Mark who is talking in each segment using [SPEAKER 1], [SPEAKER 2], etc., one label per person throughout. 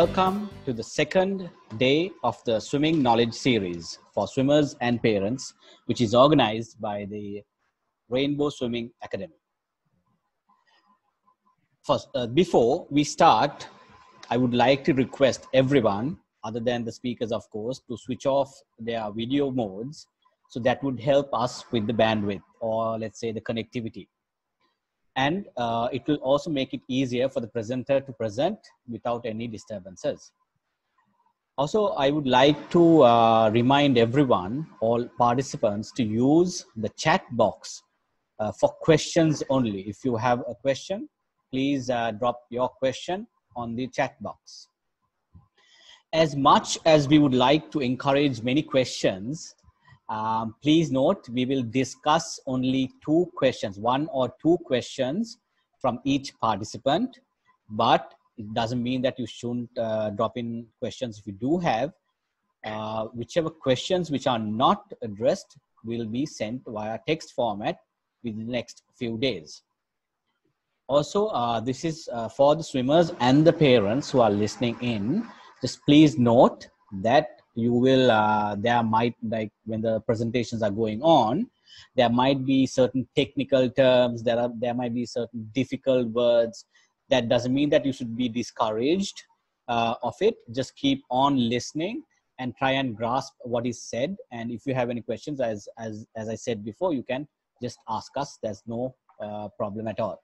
[SPEAKER 1] welcome to the second day of the Swimming Knowledge Series for swimmers and parents, which is organized by the Rainbow Swimming Academy. First, uh, before we start, I would like to request everyone, other than the speakers, of course, to switch off their video modes. So that would help us with the bandwidth or let's say the connectivity and uh, it will also make it easier for the presenter to present without any disturbances. Also, I would like to uh, remind everyone, all participants, to use the chat box uh, for questions only. If you have a question, please uh, drop your question on the chat box. As much as we would like to encourage many questions, um, please note, we will discuss only two questions, one or two questions from each participant, but it doesn't mean that you shouldn't uh, drop in questions if you do have. Uh, whichever questions which are not addressed will be sent via text format within the next few days. Also, uh, this is uh, for the swimmers and the parents who are listening in. Just please note that you will uh, there might like when the presentations are going on there might be certain technical terms there are there might be certain difficult words. That doesn't mean that you should be discouraged uh, of it. Just keep on listening and try and grasp what is said. And if you have any questions as as as i said before you can just ask us. There's no uh, problem at all.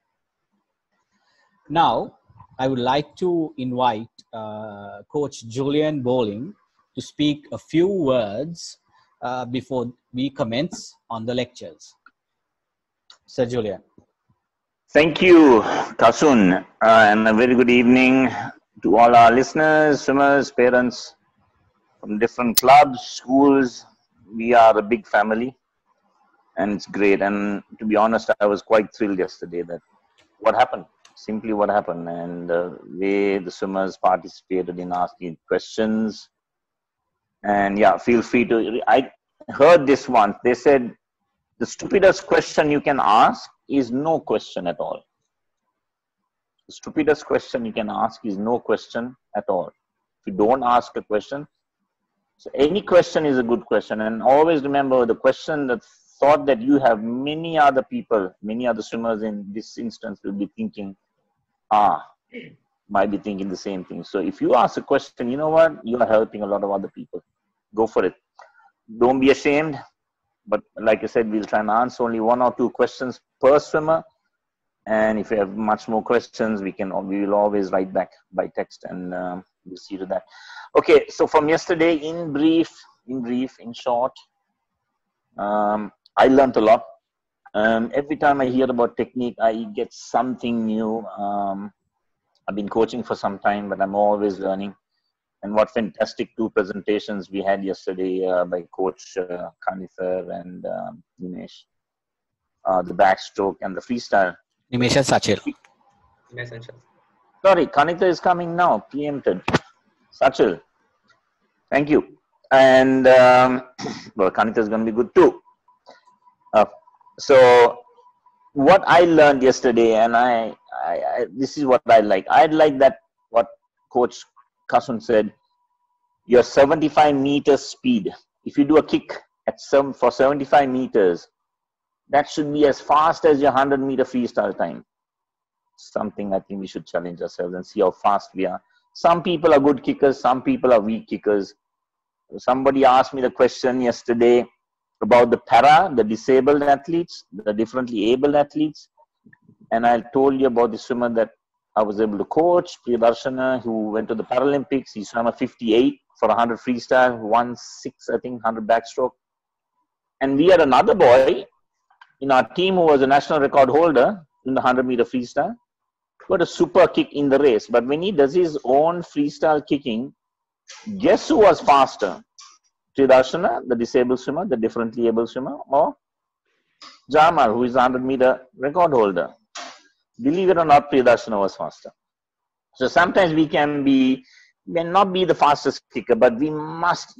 [SPEAKER 1] Now i would like to invite uh, coach julian Bolling to speak a few words uh, before we commence on the lectures. Sir Julian.
[SPEAKER 2] Thank you, Kasun, uh, and a very good evening to all our listeners, swimmers, parents from different clubs, schools. We are a big family, and it's great. And to be honest, I was quite thrilled yesterday that what happened, simply what happened, and the way the swimmers participated in asking questions, and yeah feel free to i heard this once. They said the stupidest question you can ask is no question at all. The stupidest question you can ask is no question at all. If you don't ask a question so any question is a good question. And always remember the question that thought that you have many other people many other swimmers in this instance will be thinking ah might be thinking the same thing. So if you ask a question you know what? You are helping a lot of other people go for it. Don't be ashamed. But like I said, we'll try and answer only one or two questions per swimmer. And if you have much more questions, we can we will always write back by text, and um, we'll see to that. Okay, so from yesterday, in brief, in brief, in short, um, I learned a lot. Um, every time I hear about technique, I get something new. Um, I've been coaching for some time, but I'm always learning and what fantastic two presentations we had yesterday uh, by Coach uh, Kanitha and um, Nimesh. Uh, the backstroke and the freestyle.
[SPEAKER 1] Nimesh and Sachil.
[SPEAKER 2] Sorry, Kanitha is coming now, preempted. Sachil. Thank you. And um, well, Kanitha is going to be good too. Uh, so, what I learned yesterday, and I, I, I, this is what I like. I like that what Coach Kasun said, your 75 meters speed, if you do a kick at some for 75 meters, that should be as fast as your 100 meter freestyle time. Something I think we should challenge ourselves and see how fast we are. Some people are good kickers, some people are weak kickers. Somebody asked me the question yesterday about the para, the disabled athletes, the differently able athletes. And I told you about the swimmer that I was able to coach Priyadarshana, who went to the Paralympics. He swam a 58 for 100 freestyle, one six, I think, 100 backstroke. And we had another boy in our team who was a national record holder in the 100 meter freestyle, who had a super kick in the race. But when he does his own freestyle kicking, guess who was faster? Priyadarshana, the disabled swimmer, the differently able swimmer, or Jamal, who is a 100 meter record holder believe it or not, Priyadarshana was faster. So sometimes we can be, may not be the fastest kicker, but we must,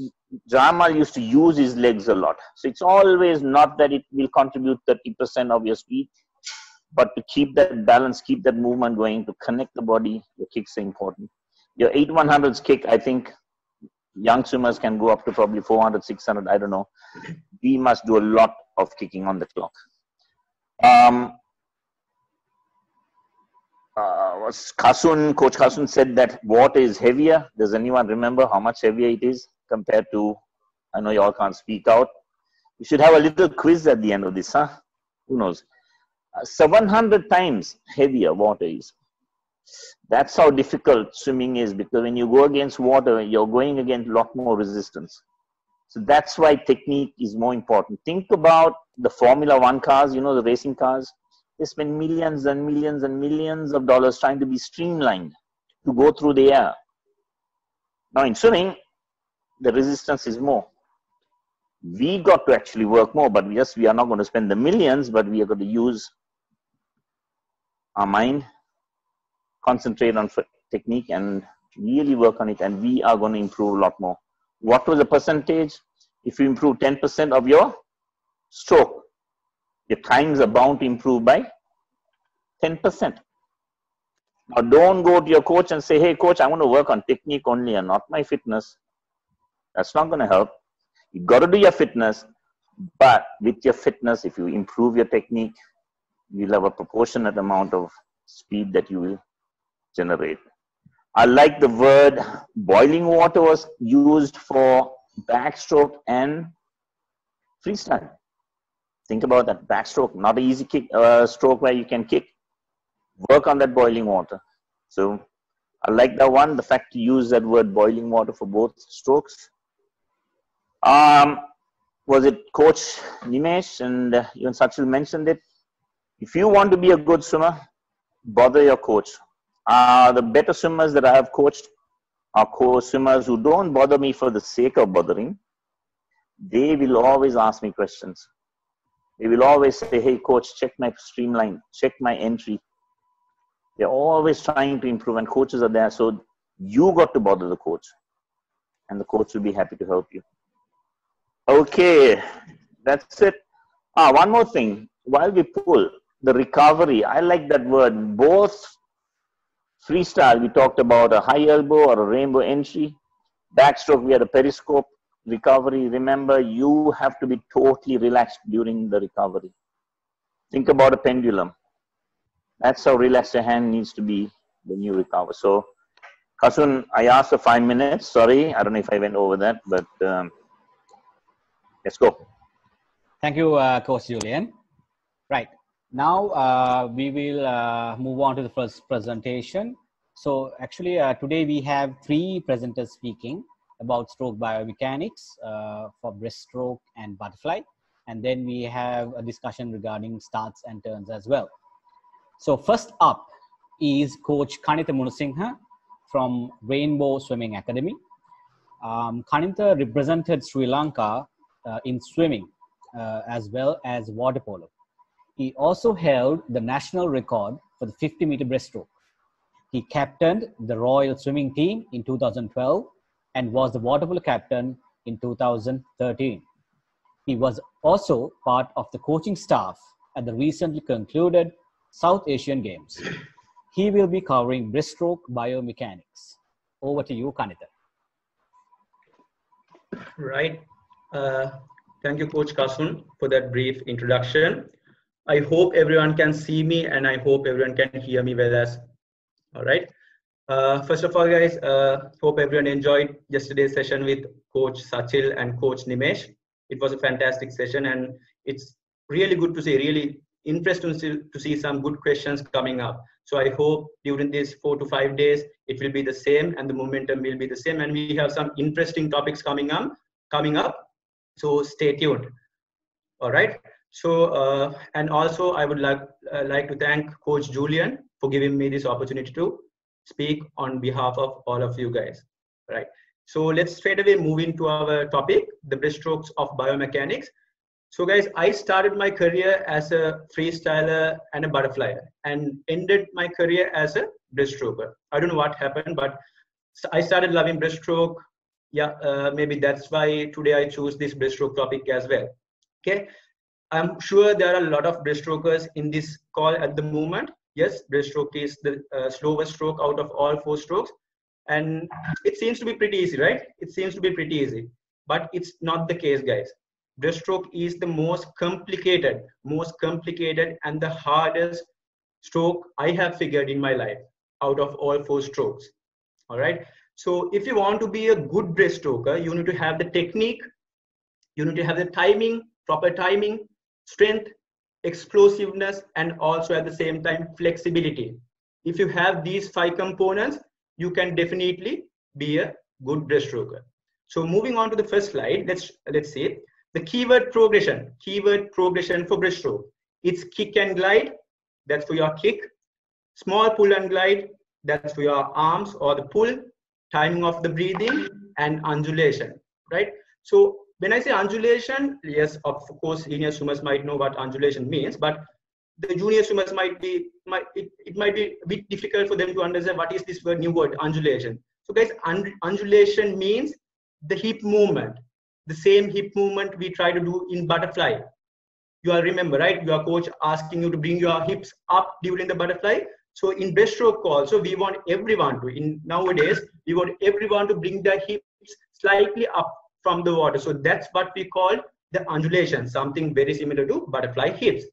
[SPEAKER 2] Jamal used to use his legs a lot. So it's always not that it will contribute 30% of your speed, but to keep that balance, keep that movement going, to connect the body, the kicks are important. Your 8 100s kick, I think young swimmers can go up to probably 400, 600, I don't know. We must do a lot of kicking on the clock. Um, Kasun, Coach Kasun said that water is heavier. Does anyone remember how much heavier it is compared to, I know you all can't speak out. We should have a little quiz at the end of this, huh? Who knows? Uh, 700 times heavier water is. That's how difficult swimming is because when you go against water, you're going against a lot more resistance. So that's why technique is more important. Think about the Formula One cars, you know, the racing cars. They spend millions and millions and millions of dollars trying to be streamlined to go through the air. Now, in swimming, the resistance is more. We got to actually work more, but yes, we are not going to spend the millions, but we are going to use our mind concentrate on technique and really work on it and we are going to improve a lot more what was the percentage if you improve 10% of your stroke your times are bound to improve by 10% now don't go to your coach and say hey coach i want to work on technique only and not my fitness that's not going to help you got to do your fitness but with your fitness if you improve your technique you'll have a proportionate amount of speed that you will generate. I like the word boiling water was used for backstroke and freestyle. Think about that backstroke, not an easy kick uh, stroke where you can kick. Work on that boiling water. So I like that one. The fact to use that word boiling water for both strokes. Um, was it Coach Nimesh and uh, even Sachil mentioned it? If you want to be a good swimmer, bother your coach. Uh, the better swimmers that I have coached are co swimmers who don't bother me for the sake of bothering. They will always ask me questions. They will always say, Hey, coach, check my streamline, check my entry. They're always trying to improve, and coaches are there. So you got to bother the coach, and the coach will be happy to help you. Okay, that's it. Ah, one more thing. While we pull the recovery, I like that word. Both Freestyle, we talked about a high elbow or a rainbow entry. Backstroke, we had a periscope recovery. Remember, you have to be totally relaxed during the recovery. Think about a pendulum. That's how relaxed your hand needs to be when you recover. So, Kasun, I asked for five minutes. Sorry, I don't know if I went over that, but um, let's go.
[SPEAKER 1] Thank you, uh, Coach Julian. Right. Now uh, we will uh, move on to the first presentation. So actually uh, today we have three presenters speaking about stroke biomechanics uh, for breaststroke and butterfly. And then we have a discussion regarding starts and turns as well. So first up is Coach Kanitha Munasinghe from Rainbow Swimming Academy. Um, represented Sri Lanka uh, in swimming uh, as well as water polo. He also held the national record for the 50 meter breaststroke. He captained the Royal Swimming Team in 2012 and was the water polo captain in 2013. He was also part of the coaching staff at the recently concluded South Asian Games. He will be covering breaststroke biomechanics. Over to you, Kanitha.
[SPEAKER 3] Right. Uh, thank you, Coach Kasun, for that brief introduction. I hope everyone can see me and I hope everyone can hear me well as. All right. Uh, first of all, guys, uh, hope everyone enjoyed yesterday's session with Coach Sachil and Coach Nimesh. It was a fantastic session and it's really good to see, really interesting to see, some good questions coming up. So I hope during these four to five days, it will be the same and the momentum will be the same. And we have some interesting topics coming up, coming up. So stay tuned. All right. So, uh, and also I would like, uh, like to thank Coach Julian for giving me this opportunity to speak on behalf of all of you guys, right? So let's straight away move into our topic, the breaststrokes of biomechanics. So guys, I started my career as a freestyler and a butterflyer and ended my career as a breaststroker. I don't know what happened, but I started loving breaststroke. Yeah, uh, maybe that's why today I choose this breaststroke topic as well. Okay, I'm sure there are a lot of breaststrokers in this call at the moment. Yes, breaststroke is the uh, slowest stroke out of all four strokes. and it seems to be pretty easy right? It seems to be pretty easy. But it's not the case guys. Breaststroke is the most complicated most complicated and the hardest stroke i have figured in my life out of all four strokes. All right? So if you want to be a good breaststroker you need to have the technique you need to have the timing proper timing strength explosiveness and also at the same time flexibility. If you have these five components you can definitely be a good breaststroker. So moving on to the first slide let's let's see the keyword progression keyword progression for breaststroke. It's kick and glide that's for your kick. Small pull and glide that's for your arms or the pull. Timing of the breathing and undulation right? So when I say undulation, yes, of course, senior swimmers might know what undulation means, but the junior swimmers might be, might, it, it might be a bit difficult for them to understand what is this word, new word, undulation. So guys, undulation means the hip movement, the same hip movement we try to do in butterfly. You all remember, right? Your coach asking you to bring your hips up during the butterfly. So in breaststroke also, we want everyone to, in nowadays, we want everyone to bring their hips slightly up from the water. So that's what we call the undulation, something very similar to butterfly hips.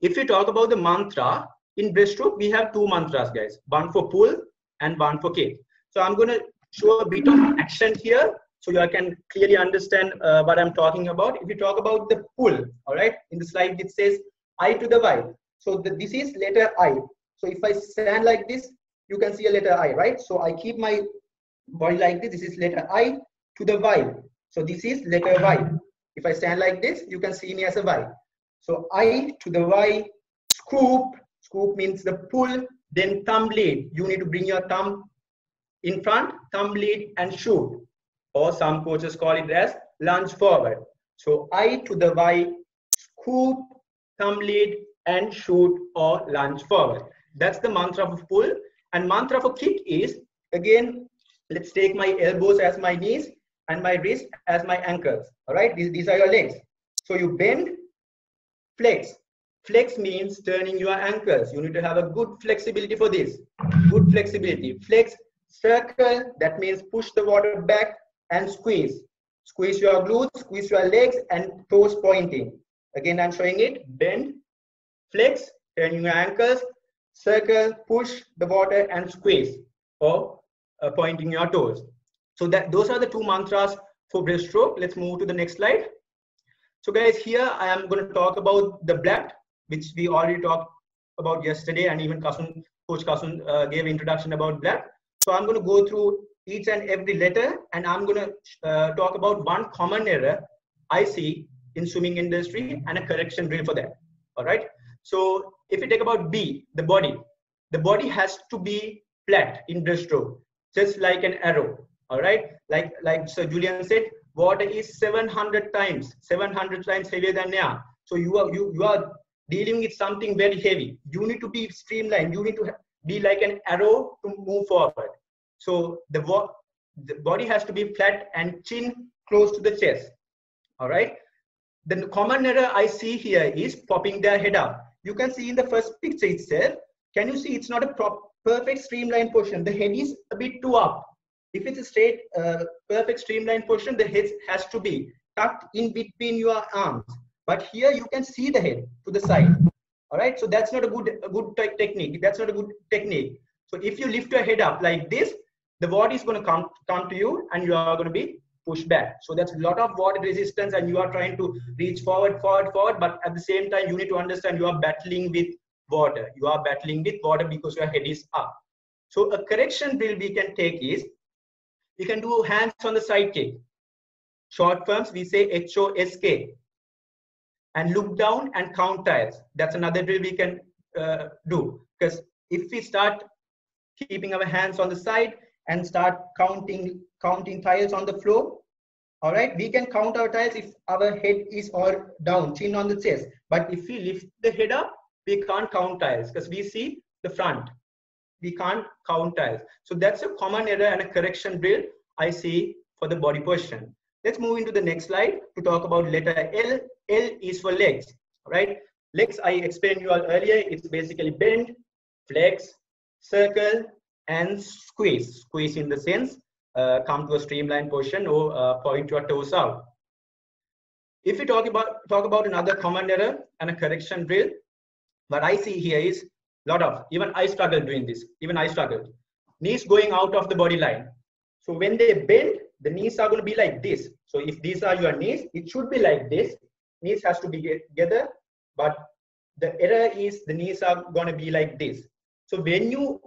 [SPEAKER 3] If we talk about the mantra, in breaststroke, we have two mantras, guys. One for pull and one for kick. So I'm going to show a bit of action here so you can clearly understand uh, what I'm talking about. If you talk about the pull, all right, in the slide it says I to the Y. So the, this is letter I. So if I stand like this, you can see a letter I, right? So I keep my body like this. This is letter I to the Y. So this is letter Y. If I stand like this, you can see me as a Y. So I to the Y, scoop, scoop means the pull, then thumb lead. You need to bring your thumb in front, thumb lead and shoot. Or some coaches call it as lunge forward. So I to the Y, scoop, thumb lead and shoot or lunge forward. That's the mantra of pull. And mantra for kick is, again, let's take my elbows as my knees and my wrist as my ankles. All right, these, these are your legs. So you bend, flex. Flex means turning your ankles. You need to have a good flexibility for this. Good flexibility. Flex, circle, that means push the water back and squeeze. Squeeze your glutes, squeeze your legs and toes pointing. Again, I'm showing it. Bend, flex, turning your ankles, circle, push the water and squeeze or uh, pointing your toes. So that those are the two mantras for breaststroke. Let's move to the next slide. So guys, here I am going to talk about the BLAT, which we already talked about yesterday, and even Kasun, Coach Kasun uh, gave introduction about BLAT. So I'm going to go through each and every letter, and I'm going to uh, talk about one common error I see in swimming industry and a correction drill for that. All right. So if you take about B, the body, the body has to be flat in breaststroke, just like an arrow all right? Like like sir julian said water is 700 times 700 times heavier than air. So you are you, you are dealing with something very heavy. You need to be streamlined. You need to be like an arrow to move forward. So the, the body has to be flat and chin close to the chest. All right? The common error i see here is popping their head up. You can see in the first picture itself. Can you see it's not a prop, perfect streamlined position the head is a bit too up if it's a straight, uh, perfect streamlined position, the head has to be tucked in between your arms. But here you can see the head to the side. All right, so that's not a good, a good te technique. That's not a good technique. So if you lift your head up like this, the body is going to come, come to you and you are going to be pushed back. So that's a lot of water resistance and you are trying to reach forward, forward, forward. But at the same time, you need to understand you are battling with water. You are battling with water because your head is up. So a correction drill we can take is we can do hands on the side kick. Short forms, we say H-O-S-K. And look down and count tiles. That's another drill we can uh, do. Because if we start keeping our hands on the side and start counting counting tiles on the floor, all right, we can count our tiles if our head is all down, chin on the chest. But if we lift the head up, we can't count tiles because we see the front we can't count tiles. So that's a common error and a correction drill I see for the body position. Let's move into the next slide to talk about letter L. L is for legs, right? Legs, I explained you all earlier, it's basically bend, flex, circle, and squeeze. Squeeze in the sense, uh, come to a streamlined position or uh, point your toes out. If we talk about talk about another common error and a correction drill, what I see here is lot of even I struggle doing this. Even I struggle. Knees going out of the body line. So when they bend, the knees are going to be like this. So if these are your knees, it should be like this. Knees has to be together, but the error is the knees are going to be like this. So when you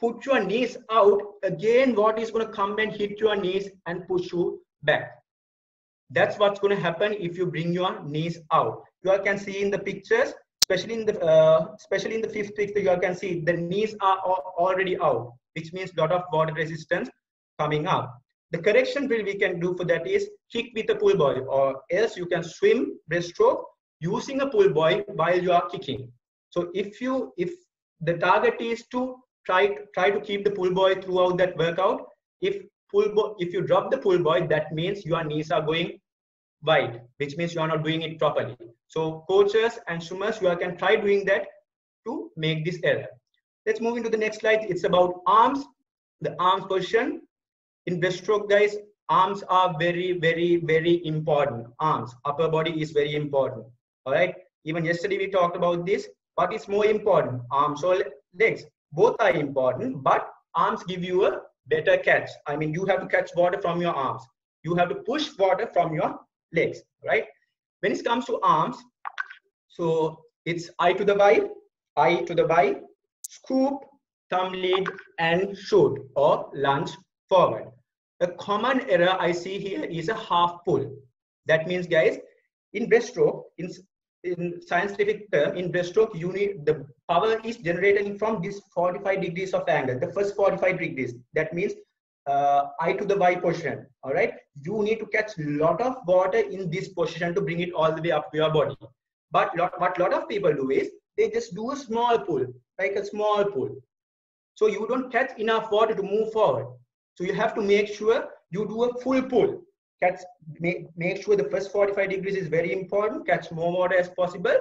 [SPEAKER 3] put your knees out, again, what is going to come and hit your knees and push you back. That's what's going to happen if you bring your knees out. You all can see in the pictures, especially in the uh, especially in the fifth picture, you can see the knees are already out, which means a lot of water resistance coming up. The correction drill we can do for that is kick with a pull buoy, or else you can swim breaststroke using a pull buoy while you are kicking. So if you if the target is to try try to keep the pull buoy throughout that workout, if pull if you drop the pull buoy, that means your knees are going wide, which means you are not doing it properly. So coaches and swimmers, you can try doing that to make this error. Let's move into the next slide. It's about arms, the arms position. In breaststroke, guys, arms are very, very, very important. Arms, upper body is very important. All right. Even yesterday we talked about this. What is more important, arms or legs? Both are important, but arms give you a better catch. I mean, you have to catch water from your arms. You have to push water from your legs, right? When it comes to arms, so it's I to the Y, I to the Y, scoop, thumb lead, and shoot or lunge forward. A common error I see here is a half pull. That means, guys, in breaststroke, in, in scientific term, in breaststroke, you need the power is generated from this 45 degrees of angle, the first 45 degrees. That means uh, I to the Y position. All right. You need to catch a lot of water in this position to bring it all the way up to your body. But lot, what a lot of people do is they just do a small pull, like a small pull. So you don't catch enough water to move forward. So you have to make sure you do a full pull. Catch, make, make sure the first 45 degrees is very important. Catch more water as possible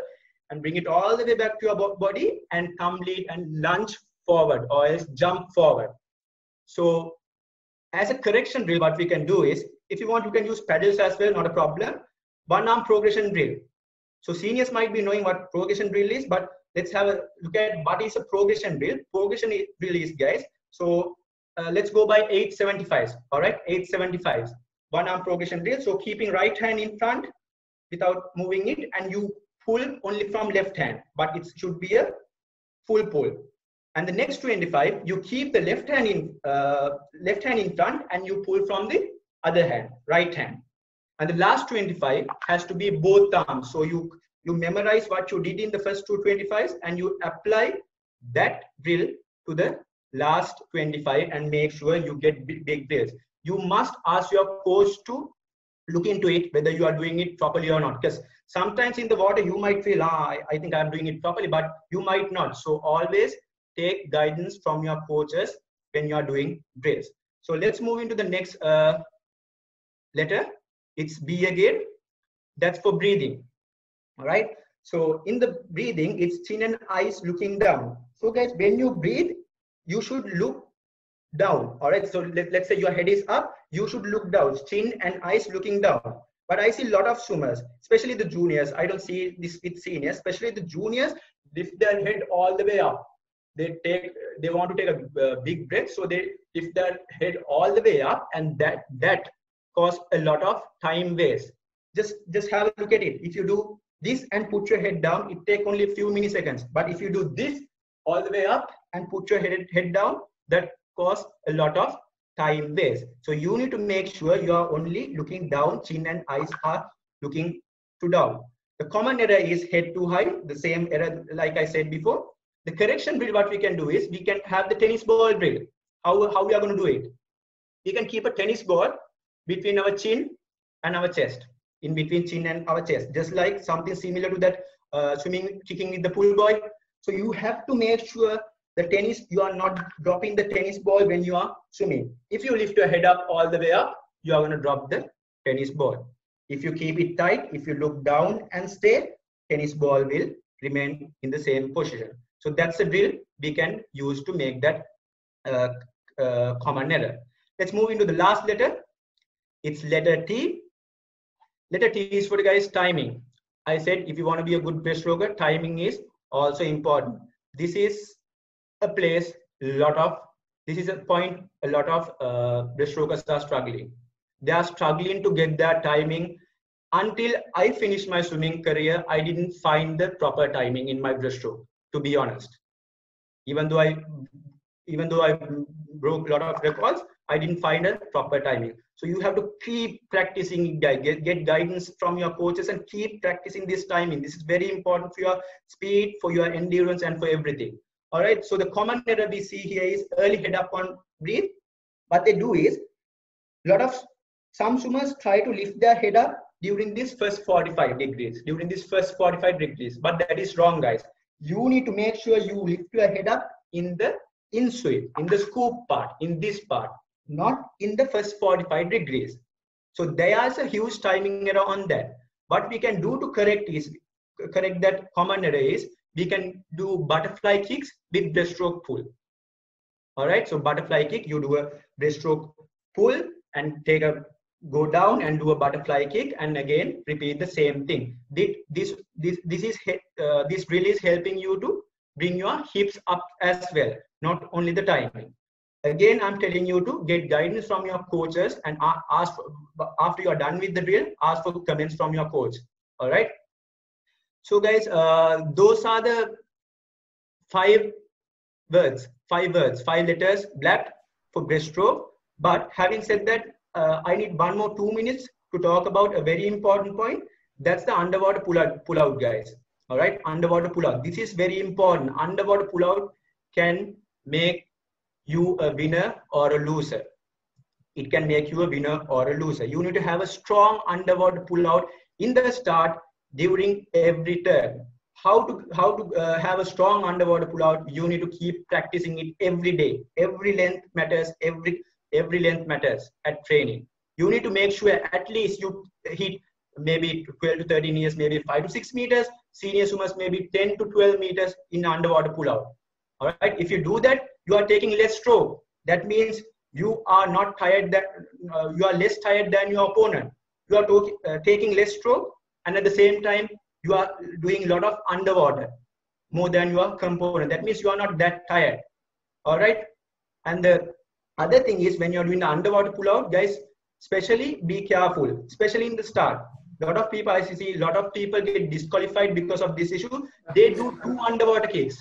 [SPEAKER 3] and bring it all the way back to your body and come lead and lunge forward or else jump forward. So as a correction drill, what we can do is, if you want, you can use paddles as well, not a problem. One arm progression drill. So seniors might be knowing what progression drill is, but let's have a look at what is a progression drill. Progression drill is, guys. So uh, let's go by 875s. All right, 875s. One arm progression drill. So keeping right hand in front without moving it, and you pull only from left hand, but it should be a full pull and the next 25 you keep the left hand in uh, left hand in front and you pull from the other hand right hand. And the last 25 has to be both arms. So you you memorize what you did in the first two 25s and you apply that drill to the last 25 and make sure you get big, big drills you must ask your coach to look into it whether you are doing it properly or not. Because sometimes in the water you might feel ah, I, I think i'm doing it properly but you might not. So always take guidance from your coaches when you are doing drills. So let's move into the next uh, letter. It's B again. That's for breathing. All right. So in the breathing, it's chin and eyes looking down. So guys, when you breathe, you should look down. All right. So let, let's say your head is up, you should look down, chin and eyes looking down. But I see a lot of swimmers, especially the juniors. I don't see this with seniors, especially the juniors, lift their head all the way up they take they want to take a, a big breath. So they lift their head all the way up and that that cause a lot of time waste. Just just have a look at it. If you do this and put your head down it take only a few milliseconds. But if you do this all the way up and put your head head down that cause a lot of time waste. So you need to make sure you are only looking down chin and eyes are looking to down. The common error is head too high the same error like i said before the correction drill, what we can do is we can have the tennis ball drill. How, how we are going to do it? We can keep a tennis ball between our chin and our chest, in between chin and our chest, just like something similar to that uh, swimming, kicking with the pull buoy. So you have to make sure the tennis, you are not dropping the tennis ball when you are swimming. If you lift your head up all the way up, you are going to drop the tennis ball. If you keep it tight, if you look down and stay, tennis ball will remain in the same position. So that's a drill we can use to make that uh, uh, common error. Let's move into the last letter. It's letter T. Letter T is for the guys timing. I said if you want to be a good breaststroker, timing is also important. This is a place a lot of this is a point a lot of uh, breaststrokers are struggling. They are struggling to get their timing. Until I finished my swimming career, I didn't find the proper timing in my breaststroke. To be honest, even though I even though I broke a lot of records, I didn't find a proper timing. So you have to keep practicing, get, get guidance from your coaches and keep practicing this timing. This is very important for your speed, for your endurance, and for everything. All right. So the common error we see here is early head up on breathe. What they do is a lot of some swimmers try to lift their head up during this first 45 degrees, during this first 45 degrees, but that is wrong, guys. You need to make sure you lift your head up in the in sweep, in the scoop part, in this part, not in the first 45 degrees. So there is a huge timing error on that. What we can do to correct is correct that common error is we can do butterfly kicks with breaststroke pull. All right, so butterfly kick, you do a breaststroke pull and take a go down and do a butterfly kick and again repeat the same thing. This this this is uh, this drill is helping you to bring your hips up as well, not only the timing. Again, I'm telling you to get guidance from your coaches and ask after you're done with the drill, ask for comments from your coach. All right. So guys, uh, those are the five words, five words, five letters black for breaststroke. But having said that, uh, I need one more two minutes to talk about a very important point. That's the underwater pull out, pull out guys. All right, underwater pull out. This is very important. Underwater pull out can make you a winner or a loser. It can make you a winner or a loser. You need to have a strong underwater pull out in the start during every turn. How to how to uh, have a strong underwater pull out? You need to keep practicing it every day. Every length matters. Every every length matters at training. You need to make sure at least you hit maybe 12 to 13 years, maybe 5 to 6 meters. Senior swimmers maybe 10 to 12 meters in underwater pull out. All right. If you do that, you are taking less stroke. That means you are not tired. That uh, you are less tired than your opponent. You are to, uh, taking less stroke and at the same time you are doing a lot of underwater more than your component that means you are not that tired all right and the other thing is when you're doing the underwater pull out guys especially be careful especially in the start. A lot of people i see a lot of people get disqualified because of this issue. They do two underwater kicks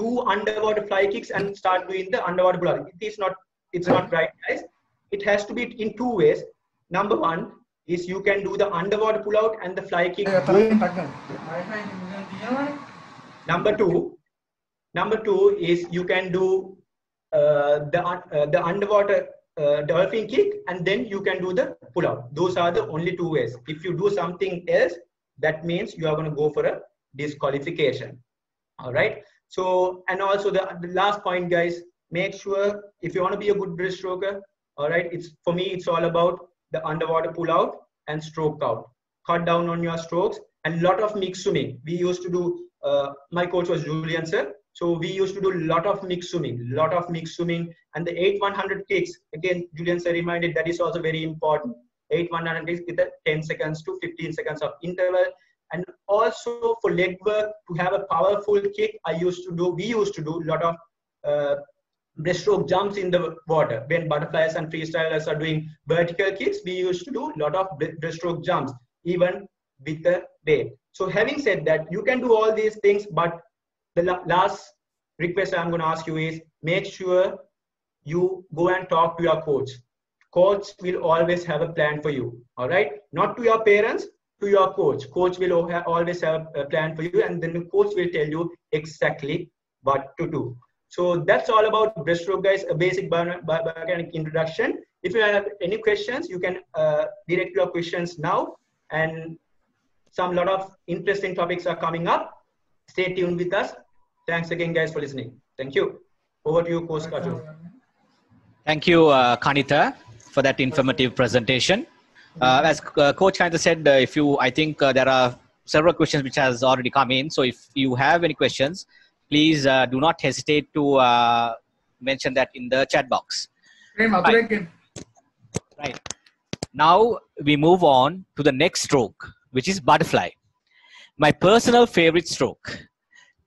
[SPEAKER 3] two underwater fly kicks and start doing the underwater pull out. It is not it's not right guys. It has to be in two ways. Number one is you can do the underwater pull out and the fly kick. number two, number two is you can do the uh, the underwater uh, dolphin kick and then you can do the pull out. Those are the only two ways. If you do something else, that means you are going to go for a disqualification. All right. So and also the, the last point, guys, make sure if you want to be a good breaststroker, all right, it's for me it's all about the underwater pull out and stroke out. Cut down on your strokes and lot of mixed swimming. We used to do, uh, my coach was Julian sir. So we used to do a lot of mixed swimming, lot of mixed swimming and the 8 100 kicks. Again, Julian sir reminded that is also very important. 8 100 kicks with a 10 seconds to 15 seconds of interval. And also for leg work, to have a powerful kick, I used to do, we used to do a lot of uh, breaststroke jumps in the water. When butterflies and freestylers are doing vertical kicks, we used to do a lot of breaststroke jumps, even with the weight. So having said that, you can do all these things, but the last request I'm going to ask you is make sure you go and talk to your coach. Coach will always have a plan for you. All right. Not to your parents, to your coach. Coach will always have a plan for you, and then the coach will tell you exactly what to do. So that's all about breaststroke, guys, a basic biomechanic introduction. If you have any questions, you can uh, direct your questions now. And some lot of interesting topics are coming up. Stay tuned with us. Thanks again, guys, for listening. Thank you. Over to you, Coach Kaju.
[SPEAKER 1] Thank you, uh, Kanitha, for that informative presentation. Uh, as uh, Coach Kanitha said, uh, if you, I think uh, there are several questions which has already come in. So if you have any questions, please uh, do not hesitate to uh, mention that in the chat box.
[SPEAKER 4] Right.
[SPEAKER 1] right. Now we move on to the next stroke, which is butterfly. My personal favorite stroke.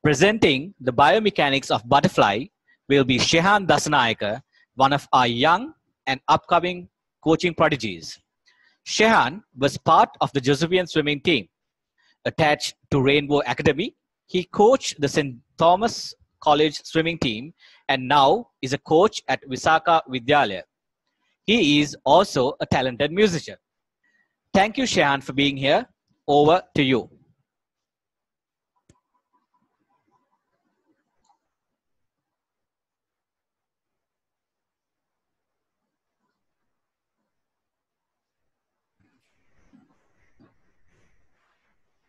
[SPEAKER 1] Presenting the biomechanics of butterfly will be Shehan Dasanayake, one of our young and upcoming coaching prodigies. Shehan was part of the Josephian swimming team. Attached to Rainbow Academy, he coached the St. Thomas College swimming team and now is a coach at Visakha Vidyalaya. He is also a talented musician. Thank you, Shehan, for being here. Over to you.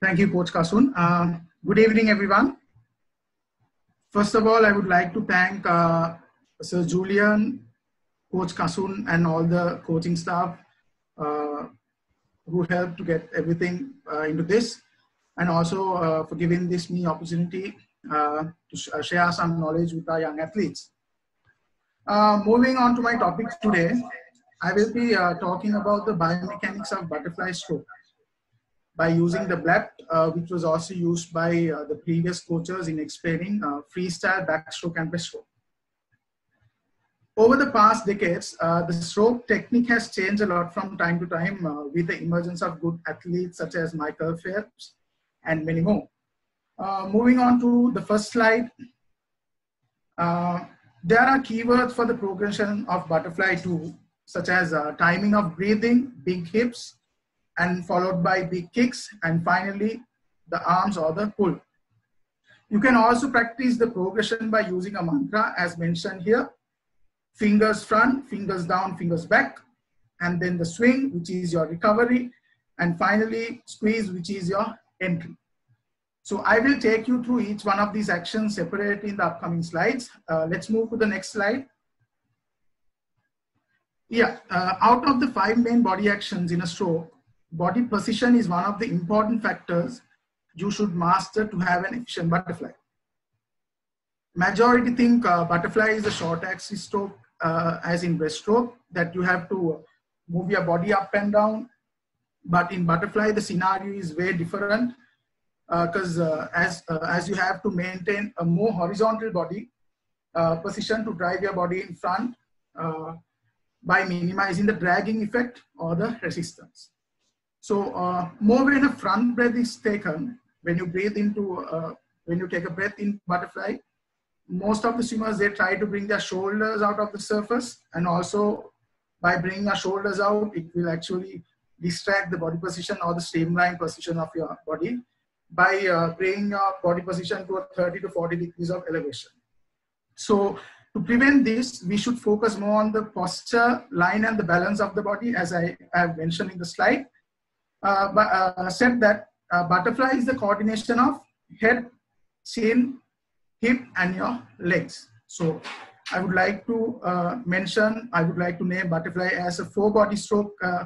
[SPEAKER 4] Thank you, Coach Kasun. Uh, good evening, everyone. First of all, I would like to thank uh, Sir Julian, Coach Kasun, and all the coaching staff uh, who helped to get everything uh, into this, and also uh, for giving this me opportunity uh, to sh share some knowledge with our young athletes. moving on to my topic today, I will be talking about the biomechanics of butterfly stroke by using the BLEP, uh, which was also used by uh, the previous coaches in explaining uh, freestyle backstroke and breaststroke. Over the past decades, uh, the stroke technique has changed a lot from time to time uh, with the emergence of good athletes such as Michael Phelps and many more. Uh, moving on to the first slide, there are keywords for the progression of butterfly 2, such as timing of breathing, big hips, and followed by the kicks and finally the arms or the pull. You can also practice the progression by using a mantra as mentioned here. Fingers front, fingers down, fingers back, and then the swing, which is your recovery, and finally squeeze, which is your entry. So I will take you through each one of these actions separately in the upcoming slides. Uh, let's move to the next slide. Yeah, uh, out of the five main body actions in a stroke, body position is one of the important factors you should master to have an efficient butterfly. Majority think uh, butterfly is a short axis stroke, uh, as in breaststroke, that you have to move your body up and down. But in butterfly, the scenario is very different because uh, uh, as, uh, as you have to maintain a more horizontal body uh, position to drive your body in front by minimizing the dragging effect or the resistance. So uh, more when a front breath is taken, when you breathe into, uh, when you take a breath in butterfly, most of the swimmers, they try to bring their shoulders out of the surface and also by bringing your shoulders out, it will actually distract the body position or the streamline position of your body by uh, bringing your body position to a 30 to 40 degrees of elevation. So to prevent this, we should focus more on the posture, line and the balance of the body as I have mentioned in the slide. Uh, uh, said that uh, butterfly is the coordination of head, chin, hip, and your legs. So I would like to uh, mention, I would like to name butterfly as a four body stroke uh,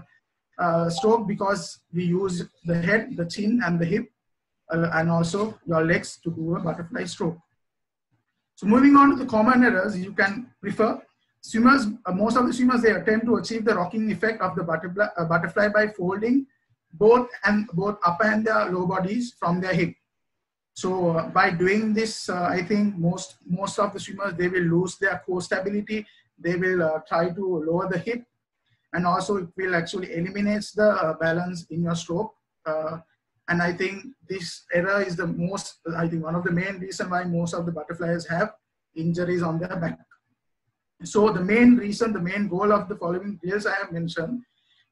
[SPEAKER 4] uh, stroke because we use the head, the chin, and the hip, and also your legs to do a butterfly stroke. So moving on to the common errors, you can prefer swimmers, most of the swimmers, they attempt to achieve the rocking effect of the butterfly, butterfly by folding both and both upper and the low bodies from their hip. So uh, by doing this, uh, I think most most of the swimmers they will lose their core stability. They will uh, try to lower the hip, and also it will actually eliminates the uh, balance in your stroke. Uh, and I think this error is the most. I think one of the main reason why most of the butterflies have injuries on their back. So the main reason, the main goal of the following drills I have mentioned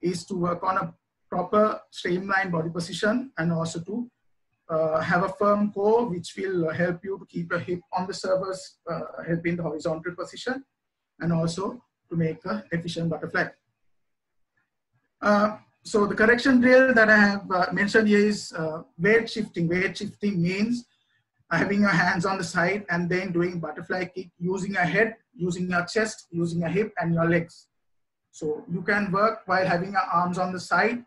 [SPEAKER 4] is to work on a proper streamlined body position and also to uh, have a firm core which will help you to keep your hip on the surface, uh, help in the horizontal position and also to make an efficient butterfly. Uh, so the correction drill that I have uh, mentioned here is uh, weight shifting. Weight shifting means having your hands on the side and then doing butterfly kick using your head, using your chest, using your hip and your legs. So you can work while having your arms on the side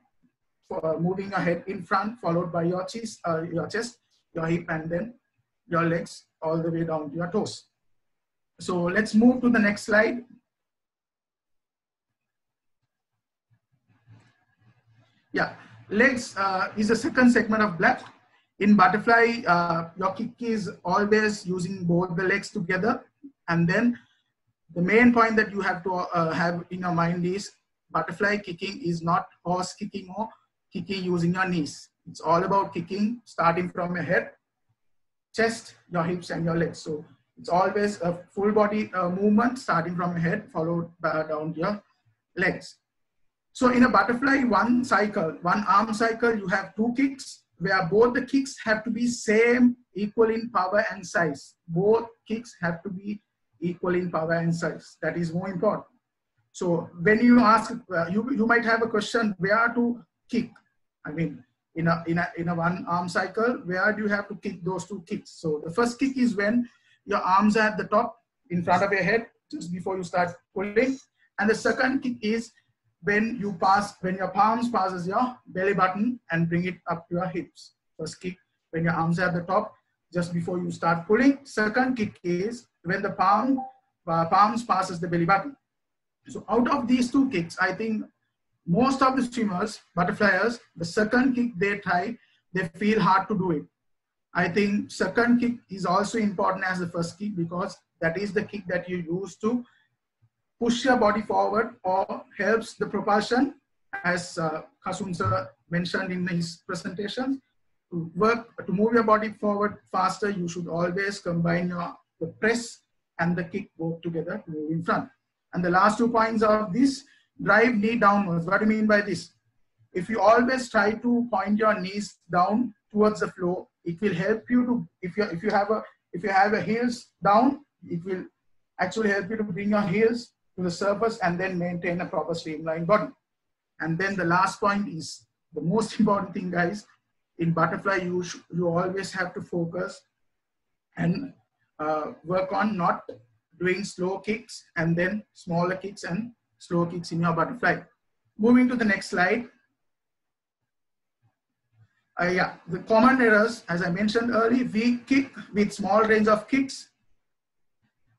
[SPEAKER 4] moving your head in front, followed by your chest, uh, your chest, your hip, and then your legs all the way down to your toes. So let's move to the next slide. Yeah, legs uh, is the second segment of block. In butterfly, uh, your kick is always using both the legs together. And then the main point that you have to uh, have in your mind is butterfly kicking is not horse kicking or kicking using your knees. It's all about kicking starting from your head, chest, your hips and your legs. So it's always a full body uh, movement starting from your head followed by down your legs. So in a butterfly, one cycle, one arm cycle, you have two kicks where both the kicks have to be same, equal in power and size. Both kicks have to be equal in power and size. That is more important. So when you ask, uh, you, you might have a question where to kick. I mean, in a, in, a, in a one arm cycle, where do you have to kick those two kicks? So the first kick is when your arms are at the top in front of your head, just before you start pulling. And the second kick is when you pass, when your palms passes your belly button and bring it up to your hips. First kick, when your arms are at the top, just before you start pulling. Second kick is when the palm, uh, palms passes the belly button. So out of these two kicks, I think most of the swimmers, butterflyers, the second kick they try, they feel hard to do it. I think second kick is also important as the first kick because that is the kick that you use to push your body forward or helps the propulsion as uh, Kasun sir mentioned in his presentation. To work, to move your body forward faster, you should always combine your the press and the kick both together to move in front. And the last two points of this, drive knee downwards. What do you mean by this? If you always try to point your knees down towards the floor, it will help you to, if you, if you have a, if you have a heels down, it will actually help you to bring your heels to the surface and then maintain a proper streamlined body. And then the last point is the most important thing, guys. In butterfly, you, you always have to focus and uh, work on not doing slow kicks and then smaller kicks and slow kicks in your butterfly. Moving to the next slide. Uh, yeah, the common errors, as I mentioned earlier, we kick with small range of kicks.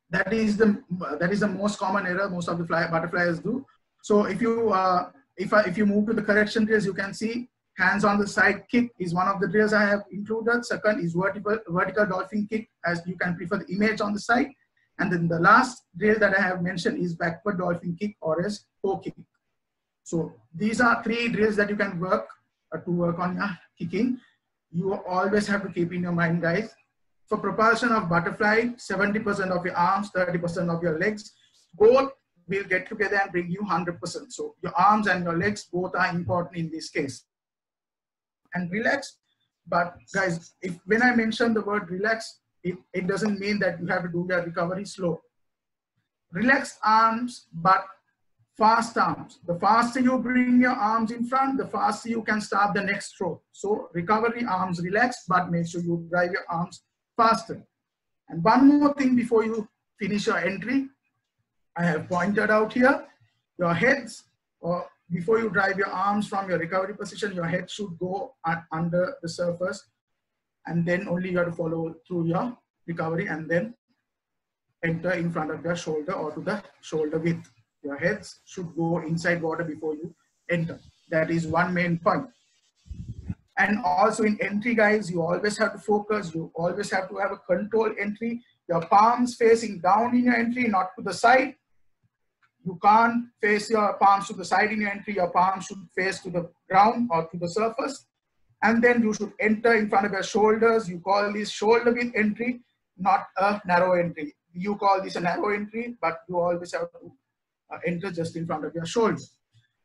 [SPEAKER 4] That is the that is the most common error most of the fly, butterflies do. So if you uh, if I, if you move to the correction drills, you can see hands on the side kick is one of the drills I have included. Second is vertical vertical dolphin kick, as you can prefer the image on the side. And then the last drill that I have mentioned is backward dolphin kick or as toe kick. So these are three drills that you can work uh, to work on your kicking. You always have to keep in your mind, guys. For propulsion of butterfly, 70% of your arms, 30% of your legs, both will get together and bring you 100%. So your arms and your legs both are important in this case. And relax, but guys, if when I mention the word relax, it, it doesn't mean that you have to do your recovery slow. Relaxed arms, but fast arms. The faster you bring your arms in front, the faster you can start the next stroke. So recovery arms relaxed, but make sure you drive your arms faster. And one more thing before you finish your entry, I have pointed out here, your heads, or before you drive your arms from your recovery position, your head should go under the surface and then only you have to follow through your recovery and then enter in front of your shoulder or to the shoulder width. Your heads should go inside water before you enter. That is one main point. And also in entry, guys, you always have to focus. You always have to have a control entry. Your palms facing down in your entry, not to the side. You can't face your palms to the side in your entry. Your palms should face to the ground or to the surface and then you should enter in front of your shoulders. You call this shoulder width entry, not a narrow entry. You call this a narrow entry, but you always have to uh, enter just in front of your shoulder.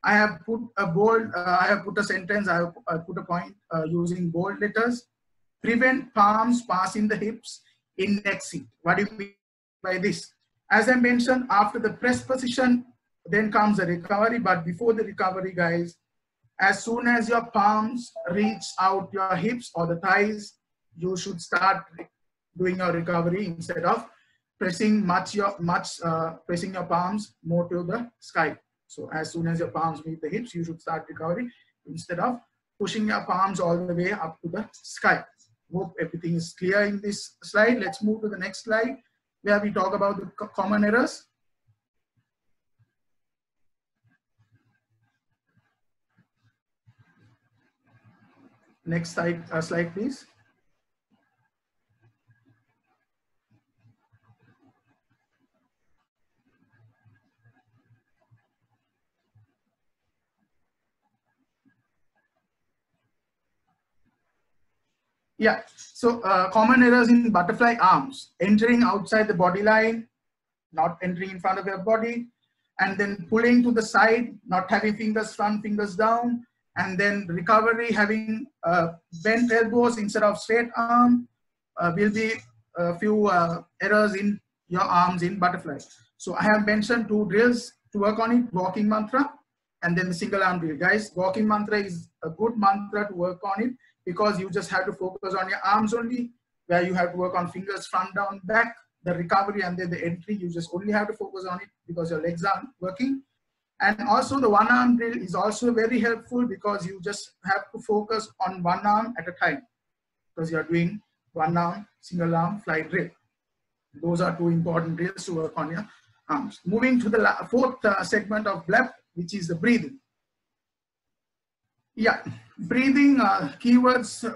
[SPEAKER 4] I have put a bold, uh, I have put a sentence, I have uh, put a point uh, using bold letters. Prevent palms passing the hips in seat. What do you mean by this? As I mentioned, after the press position, then comes the recovery, but before the recovery, guys, as soon as your palms reach out your hips or the thighs, you should start doing your recovery instead of pressing much your much uh, pressing your palms more to the sky. So as soon as your palms meet the hips, you should start recovery instead of pushing your palms all the way up to the sky. Hope everything is clear in this slide. Let's move to the next slide. where we talk about the common errors. Next slide, uh, slide please. Yeah, so uh, common errors in butterfly arms, entering outside the body line, not entering in front of your body, and then pulling to the side, not having fingers front, fingers down, and then recovery having uh, bent elbows instead of straight arm uh, will be a few uh, errors in your arms in butterfly. So I have mentioned two drills to work on it, walking mantra and then the single arm drill. Guys, walking mantra is a good mantra to work on it because you just have to focus on your arms only, where you have to work on fingers front, down, back, the recovery and then the entry. You just only have to focus on it because your legs aren't working. And also the one arm drill is also very helpful because you just have to focus on one arm at a time because you're doing one arm, single arm fly drill. Those are two important drills to work on your arms. Moving to the fourth uh, segment of BLEP, which is the breathing. Yeah, breathing uh, keywords, uh,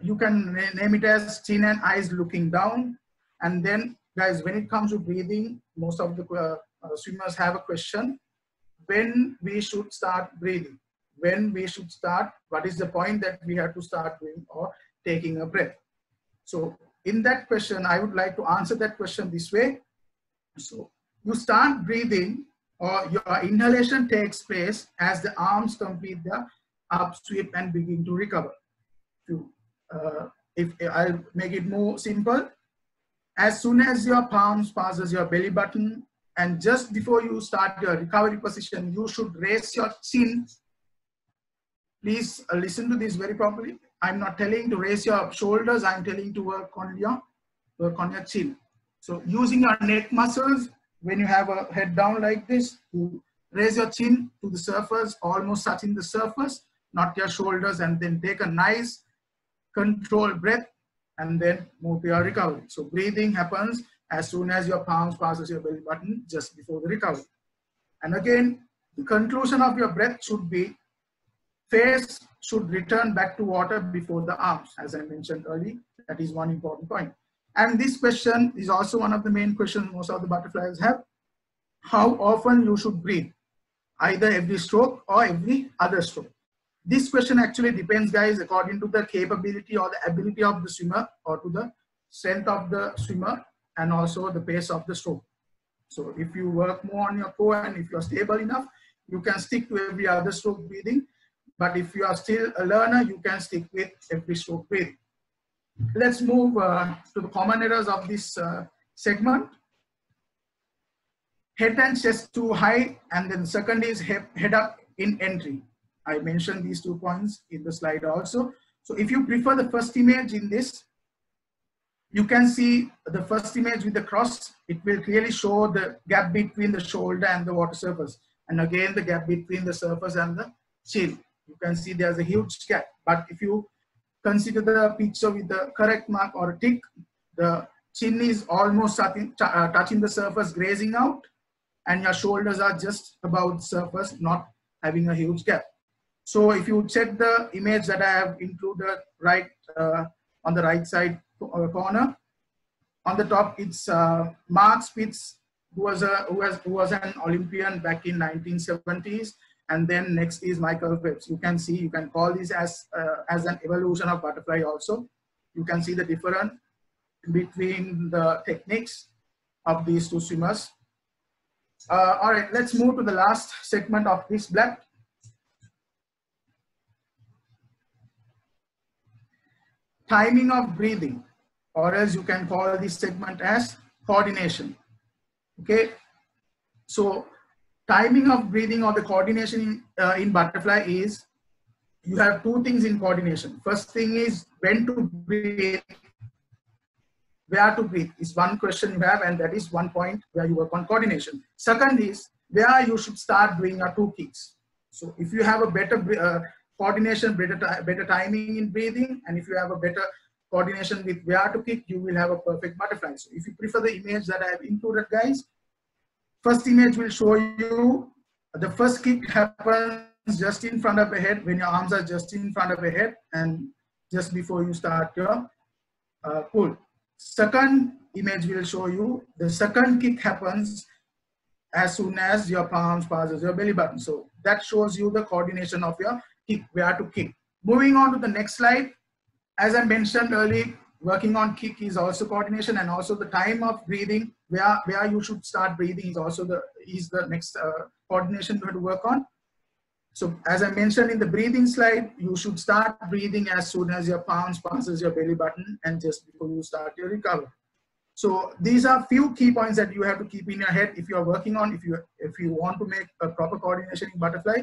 [SPEAKER 4] you can name it as chin and eyes looking down. And then guys, when it comes to breathing, most of the uh, uh, swimmers have a question. When we should start breathing? When we should start, what is the point that we have to start doing or taking a breath? So in that question, I would like to answer that question this way. So you start breathing or your inhalation takes place as the arms complete the up sweep and begin to recover. To, uh, if I'll make it more simple, as soon as your palms passes your belly button and just before you start your recovery position, you should raise your chin. Please uh, listen to this very properly. I'm not telling to raise your shoulders. I'm telling to work on your work on your chin. So using your neck muscles, when you have a head down like this, you raise your chin to the surface, almost touching the surface not your shoulders, and then take a nice controlled breath and then move to your recovery. So breathing happens as soon as your palms passes your belly button just before the recovery. And again, the conclusion of your breath should be face should return back to water before the arms, as I mentioned earlier. That is one important point. And this question is also one of the main questions most of the butterflies have. How often you should breathe? Either every stroke or every other stroke. This question actually depends, guys, according to the capability or the ability of the swimmer or to the strength of the swimmer and also the pace of the stroke. So if you work more on your core and if you're stable enough, you can stick to every other stroke breathing. But if you are still a learner, you can stick with every stroke breathing. Let's move uh, to the common errors of this uh, segment. Head and chest too high, and then second is head, head up in entry. I mentioned these two points in the slide also. So if you prefer the first image in this, you can see the first image with the cross. It will clearly show the gap between the shoulder and the water surface. And again, the gap between the surface and the chin. You can see there's a huge gap. But if you consider the picture with the correct mark or tick, the chin is almost touching, uh, the surface, grazing out, and your shoulders are just above the surface, not having a huge gap. So if you check the image that I have included right uh, on the right side corner, on the top it's uh, Mark Spitz, who was, a, who, was, who was an Olympian back in 1970s. And then next is Michael Phelps. You can see, you can call this as, uh, as an evolution of butterfly also. You can see the difference between the techniques of these two swimmers. Uh, all right, let's move to the last segment of this block. timing of breathing, or else you can call this segment as coordination. Okay, so timing of breathing or the coordination in, uh, in butterfly is you have two things in coordination. First thing is when to breathe, where to breathe is one question you have, and that is one point where you work on coordination. Second is where you should start doing your two kicks. So if you have a better uh, coordination, better, better timing in breathing, and if you have a better coordination with where to kick, you will have a perfect butterfly. So if you prefer the image that I have included, guys, first image will show you the first kick happens just in front of the head when your arms are just in front of the head and just before you start your uh, pull. Second image will show you the second kick happens as soon as your palms passes your belly button. So that shows you the coordination of your kick, where to kick. Moving on to the next slide. As I mentioned earlier, working on kick is also coordination and also the time of breathing, where, where you should start breathing is also the, is the next uh, coordination you have to work on. So as I mentioned in the breathing slide, you should start breathing as soon as your palms passes your belly button and just before you start your recovery. So these are few key points that you have to keep in your head if you are working on, if you if you want to make a proper coordination in butterfly.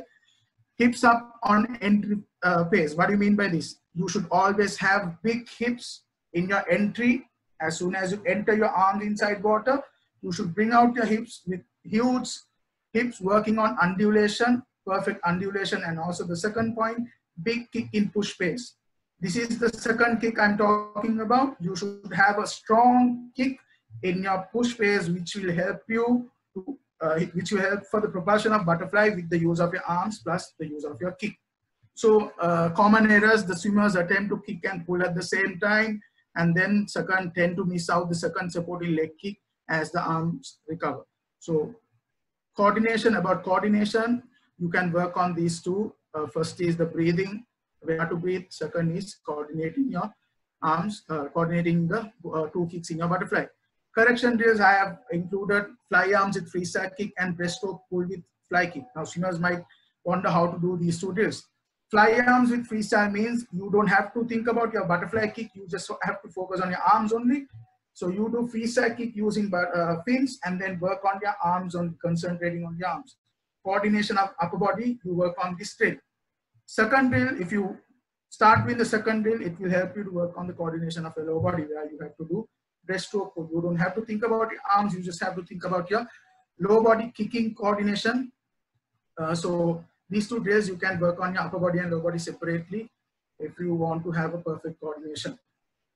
[SPEAKER 4] Hips up on entry uh, pace. What do you mean by this? You should always have big hips in your entry. As soon as you enter your arms inside water, you should bring out your hips with huge hips working on undulation, perfect undulation. And also the second point, big kick in push phase. This is the second kick I'm talking about. You should have a strong kick in your push phase, which will help you to, uh, which will help for the propulsion of butterfly with the use of your arms plus the use of your kick. So uh, common errors, the swimmers attempt to kick and pull at the same time, and then second tend to miss out the second supporting leg kick as the arms recover. So coordination, about coordination, you can work on these two. Uh, first is the breathing where to breathe. Second is coordinating your arms, uh, coordinating the uh, two kicks in your butterfly. Correction drills, I have included fly arms with freestyle kick and breaststroke pull with fly kick. Now swimmers might wonder how to do these two drills. Fly arms with freestyle means you don't have to think about your butterfly kick. You just have to focus on your arms only. So you do freestyle kick using uh, fins and then work on your arms on concentrating on your arms. Coordination of upper body, you work on this drill. Second drill, if you start with the second drill, it will help you to work on the coordination of your lower body where you have to do breaststroke. You don't have to think about your arms, you just have to think about your lower body kicking coordination. Uh, so these two drills, you can work on your upper body and lower body separately if you want to have a perfect coordination.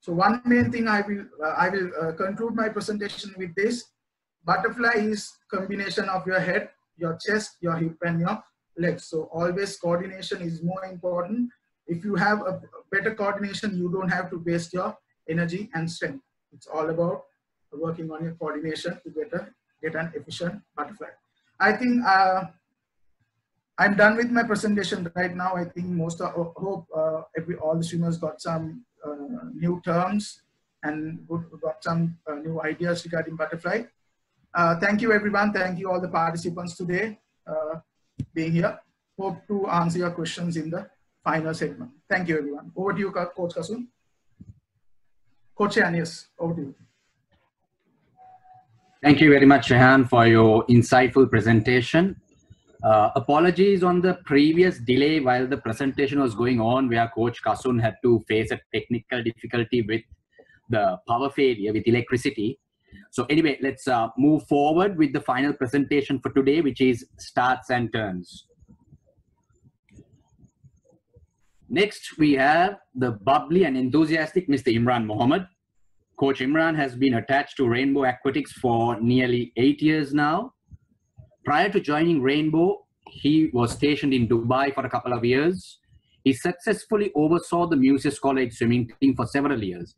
[SPEAKER 4] So one main thing I will, uh, I will uh, conclude my presentation with this. Butterfly is combination of your head, your chest, your hip and your legs. So always coordination is more important. If you have a better coordination, you don't have to waste your energy and strength. It's all about working on your coordination to get a get an efficient butterfly. I think uh, I'm done with my presentation right now. I think most of, hope uh, every all the swimmers got some uh, new terms and got some uh, new ideas regarding butterfly. Uh, thank you everyone. Thank you all the participants today. Uh, being here. Hope to answer your questions in the final segment. Thank you, everyone. Over to you, Coach Kasun. Coach Anius, over to you.
[SPEAKER 5] Thank you very much, Shehan, for your insightful presentation. Uh, apologies on the previous delay while the presentation was going on, where Coach Kasun had to face a technical difficulty with the power failure with electricity. So anyway, let's uh, move forward with the final presentation for today, which is starts and turns. Next, we have the bubbly and enthusiastic Mr. Imran Mohomad. Coach Imran has been attached to Rainbow Aquatics for nearly eight years now. Prior to joining Rainbow, he was stationed in Dubai for a couple of years. He successfully oversaw the Musaeus College swimming team for several years.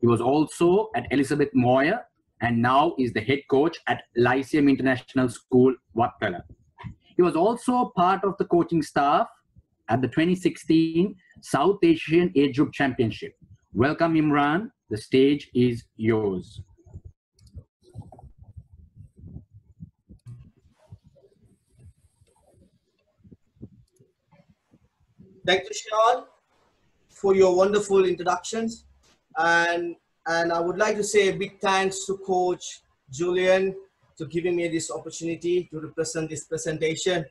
[SPEAKER 5] He was also at Elizabeth Moir and now is the head coach at Lyceum International School, Wattala. He was also part of the coaching staff at the 2016 South Asian Age Group Championship. Welcome, Imran. The stage is yours.
[SPEAKER 6] Thank you, Sean, for your wonderful introductions. And and I would like to say a big thanks to Coach Julian to giving me this opportunity to represent this presentation.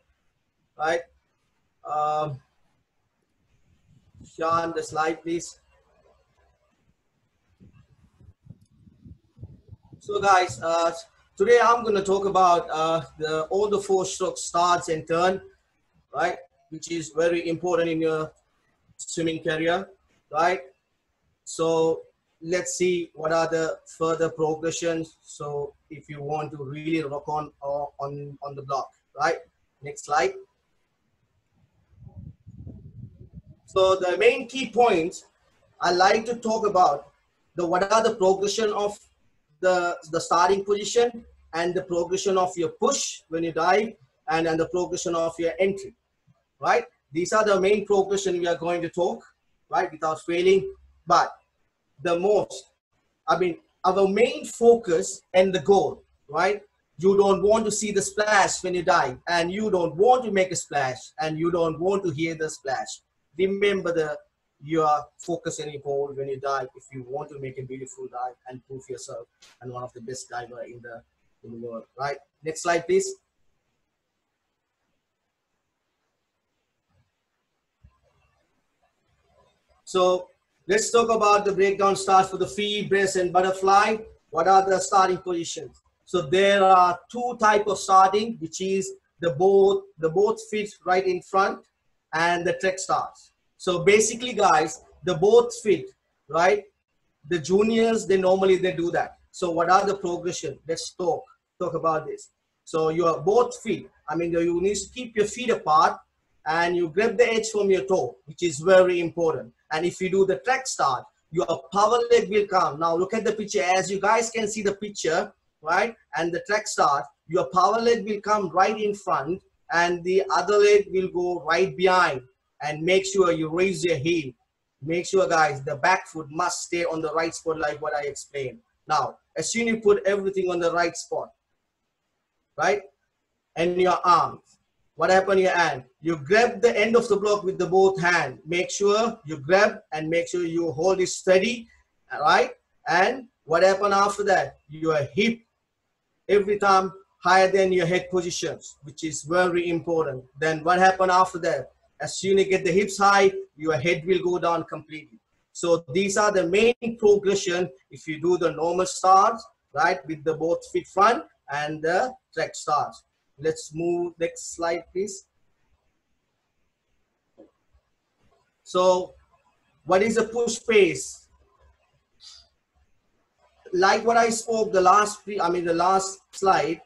[SPEAKER 6] Right. Um, Sean, the slide, please. So guys, uh, today I'm going to talk about uh, the all the four stroke starts and turn, right? Which is very important in your swimming career, right? So let's see what are the further progressions. So if you want to really rock on uh, on on the block, right? Next slide. So the main key points I like to talk about the what are the progression of the the starting position and the progression of your push when you dive and, and the progression of your entry, right? These are the main progression we are going to talk, right, without failing. But the most, I mean, our main focus and the goal, right? You don't want to see the splash when you dive, and you don't want to make a splash, and you don't want to hear the splash. Remember the your focus and your goal when you dive if you want to make a beautiful dive and prove yourself and one of the best diver in the in the world right next slide please so let's talk about the breakdown starts for the free breast, and butterfly what are the starting positions so there are two type of starting which is the both the both feet right in front and the track starts so basically, guys, the both fit, right? The juniors, they normally they do that. So what are the progression? Let's talk talk about this. So you are both feet. I mean, you need to keep your feet apart and you grab the edge from your toe, which is very important. And if you do the track start, your power leg will come. Now look at the picture. As you guys can see the picture, right? And the track start, your power leg will come right in front and the other leg will go right behind and make sure you raise your heel. Make sure guys, the back foot must stay on the right spot like what I explained. Now, as soon as you put everything on the right spot, right? And your arms, what happened your hand? You grab the end of the block with the both hand. Make sure you grab and make sure you hold it steady, right? And what happened after that? Your hip every time higher than your head positions, which is very important. Then what happened after that? As soon as you get the hips high, your head will go down completely. So these are the main progression if you do the normal starts, right, with the both feet front and the track starts. Let's move next slide, please. So what is a push phase? Like what I spoke the last, I mean the last slide,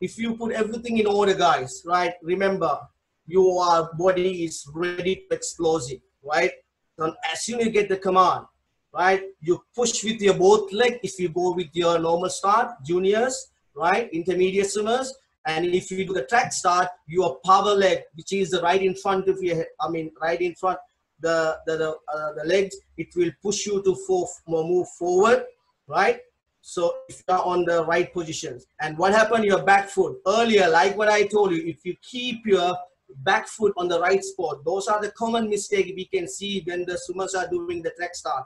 [SPEAKER 6] if you put everything in order, guys, right? Remember, your body is ready to explosive, right? So as soon as you get the command, right, you push with your both leg if you go with your normal start, juniors, right, intermediate swimmers, and if you do the track start, your power leg, which is the right in front of your, I mean, right in front, the the the, uh, the legs, it will push you to for, move forward, right? So if you're on the right positions, and what happened, your back foot earlier, like what I told you, if you keep your back foot on the right spot. Those are the common mistake we can see when the swimmers are doing the track start.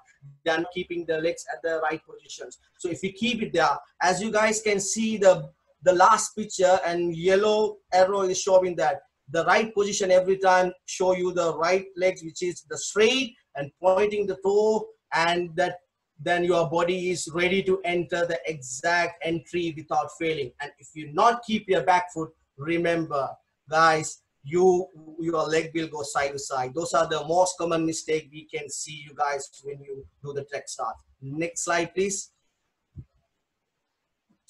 [SPEAKER 6] Are keeping the legs at the right positions. So if you keep it there, as you guys can see the, the last picture and yellow arrow is showing that the right position every time show you the right legs, which is the straight and pointing the toe and that then your body is ready to enter the exact entry without failing. And if you not keep your back foot, remember guys, you your leg will go side to side. Those are the most common mistake we can see you guys when you do the track start. Next slide, please.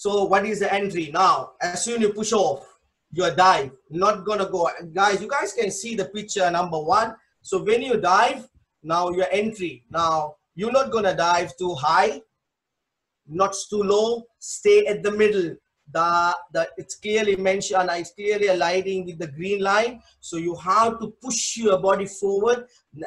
[SPEAKER 6] So what is the entry? Now, as soon you push off, your dive, not gonna go. Guys, you guys can see the picture number one. So when you dive, now your entry. Now, you're not gonna dive too high, not too low, stay at the middle the, the it's clearly mentioned, it's clearly aligning with the green line. So you have to push your body forward.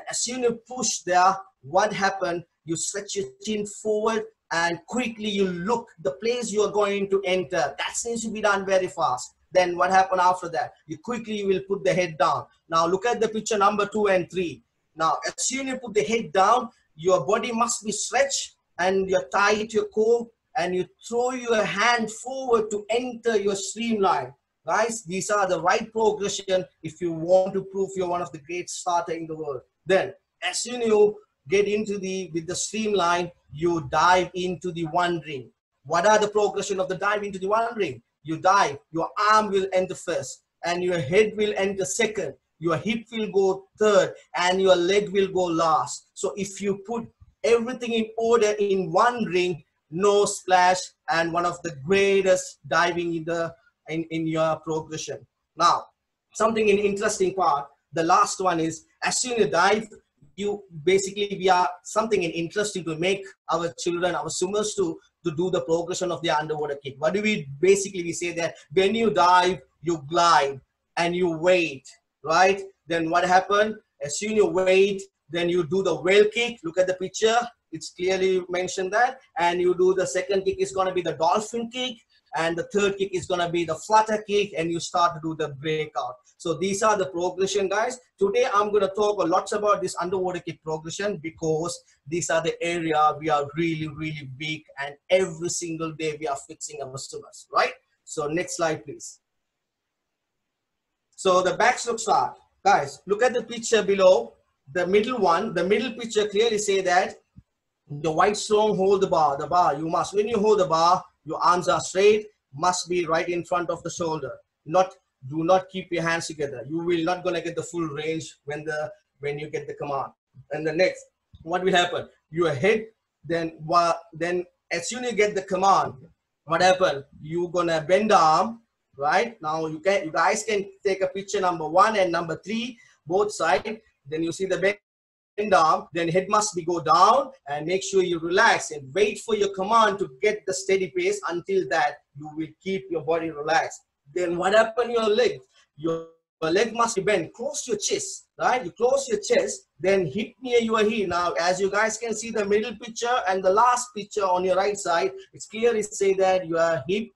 [SPEAKER 6] As soon as you push there, what happened? You stretch your chin forward and quickly you look the place you are going to enter. That seems to be done very fast. Then what happened after that? You quickly will put the head down. Now look at the picture number two and three. Now as soon as you put the head down, your body must be stretched and you're tight your core and you throw your hand forward to enter your streamline. Guys, these are the right progression if you want to prove you're one of the great starter in the world. Then, as soon as you get into the, with the streamline, you dive into the one ring. What are the progression of the dive into the one ring? You dive, your arm will enter first, and your head will enter second, your hip will go third, and your leg will go last. So if you put everything in order in one ring, no splash, and one of the greatest diving in the in, in your progression. Now, something in interesting part, the last one is as soon as you dive, you basically we are something interesting to make our children, our swimmers to to do the progression of the underwater kick. What do we basically we say that when you dive, you glide and you wait, right? Then what happened? As soon you wait, then you do the whale kick. Look at the picture. It's clearly mentioned that. And you do the second kick is going to be the dolphin kick. And the third kick is going to be the flutter kick. And you start to do the breakout. So these are the progression, guys. Today, I'm going to talk a lot about this underwater kick progression because these are the area we are really, really weak. And every single day we are fixing our swimmers, right? So next slide, please. So the backs looks start. Guys, look at the picture below. The middle one, the middle picture clearly say that the white stone hold the bar. The bar, you must, when you hold the bar, your arms are straight, must be right in front of the shoulder. Not, do not keep your hands together. You will not gonna get the full range when the, when you get the command. And the next, what will happen? Your head, then, while then as soon as you get the command, what happen? You gonna bend arm, right? Now you can, you guys can take a picture number one and number three, both side. Then you see the bend then head must be go down and make sure you relax and wait for your command to get the steady pace until that you will keep your body relaxed. Then what happened your leg? Your leg must be bent, close your chest, right? You close your chest, then hip near your heel. Now, as you guys can see the middle picture and the last picture on your right side, it's clearly say that your hip,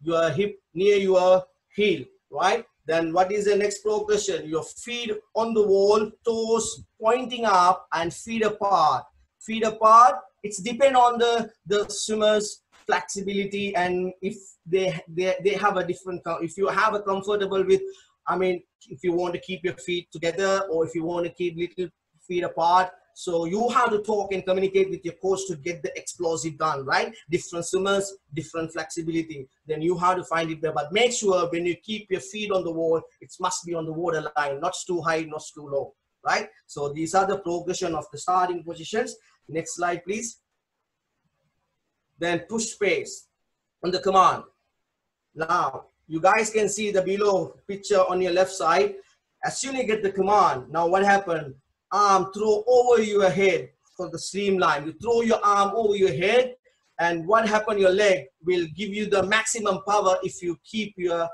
[SPEAKER 6] your hip near your heel, right? Then what is the next progression? Your feet on the wall, toes pointing up and feet apart. Feet apart, it's depend on the, the swimmer's flexibility and if they, they, they have a different, if you have a comfortable with, I mean, if you want to keep your feet together or if you want to keep little feet apart, so you have to talk and communicate with your coach to get the explosive done, right? Different swimmers, different flexibility. Then you have to find it there. But make sure when you keep your feet on the wall, it must be on the water line, not too high, not too low, right? So these are the progression of the starting positions. Next slide, please. Then push space on the command. Now, you guys can see the below picture on your left side. As soon as you get the command, now what happened? Arm throw over your head for the streamline. You throw your arm over your head and what happened your leg will give you the maximum power if you keep your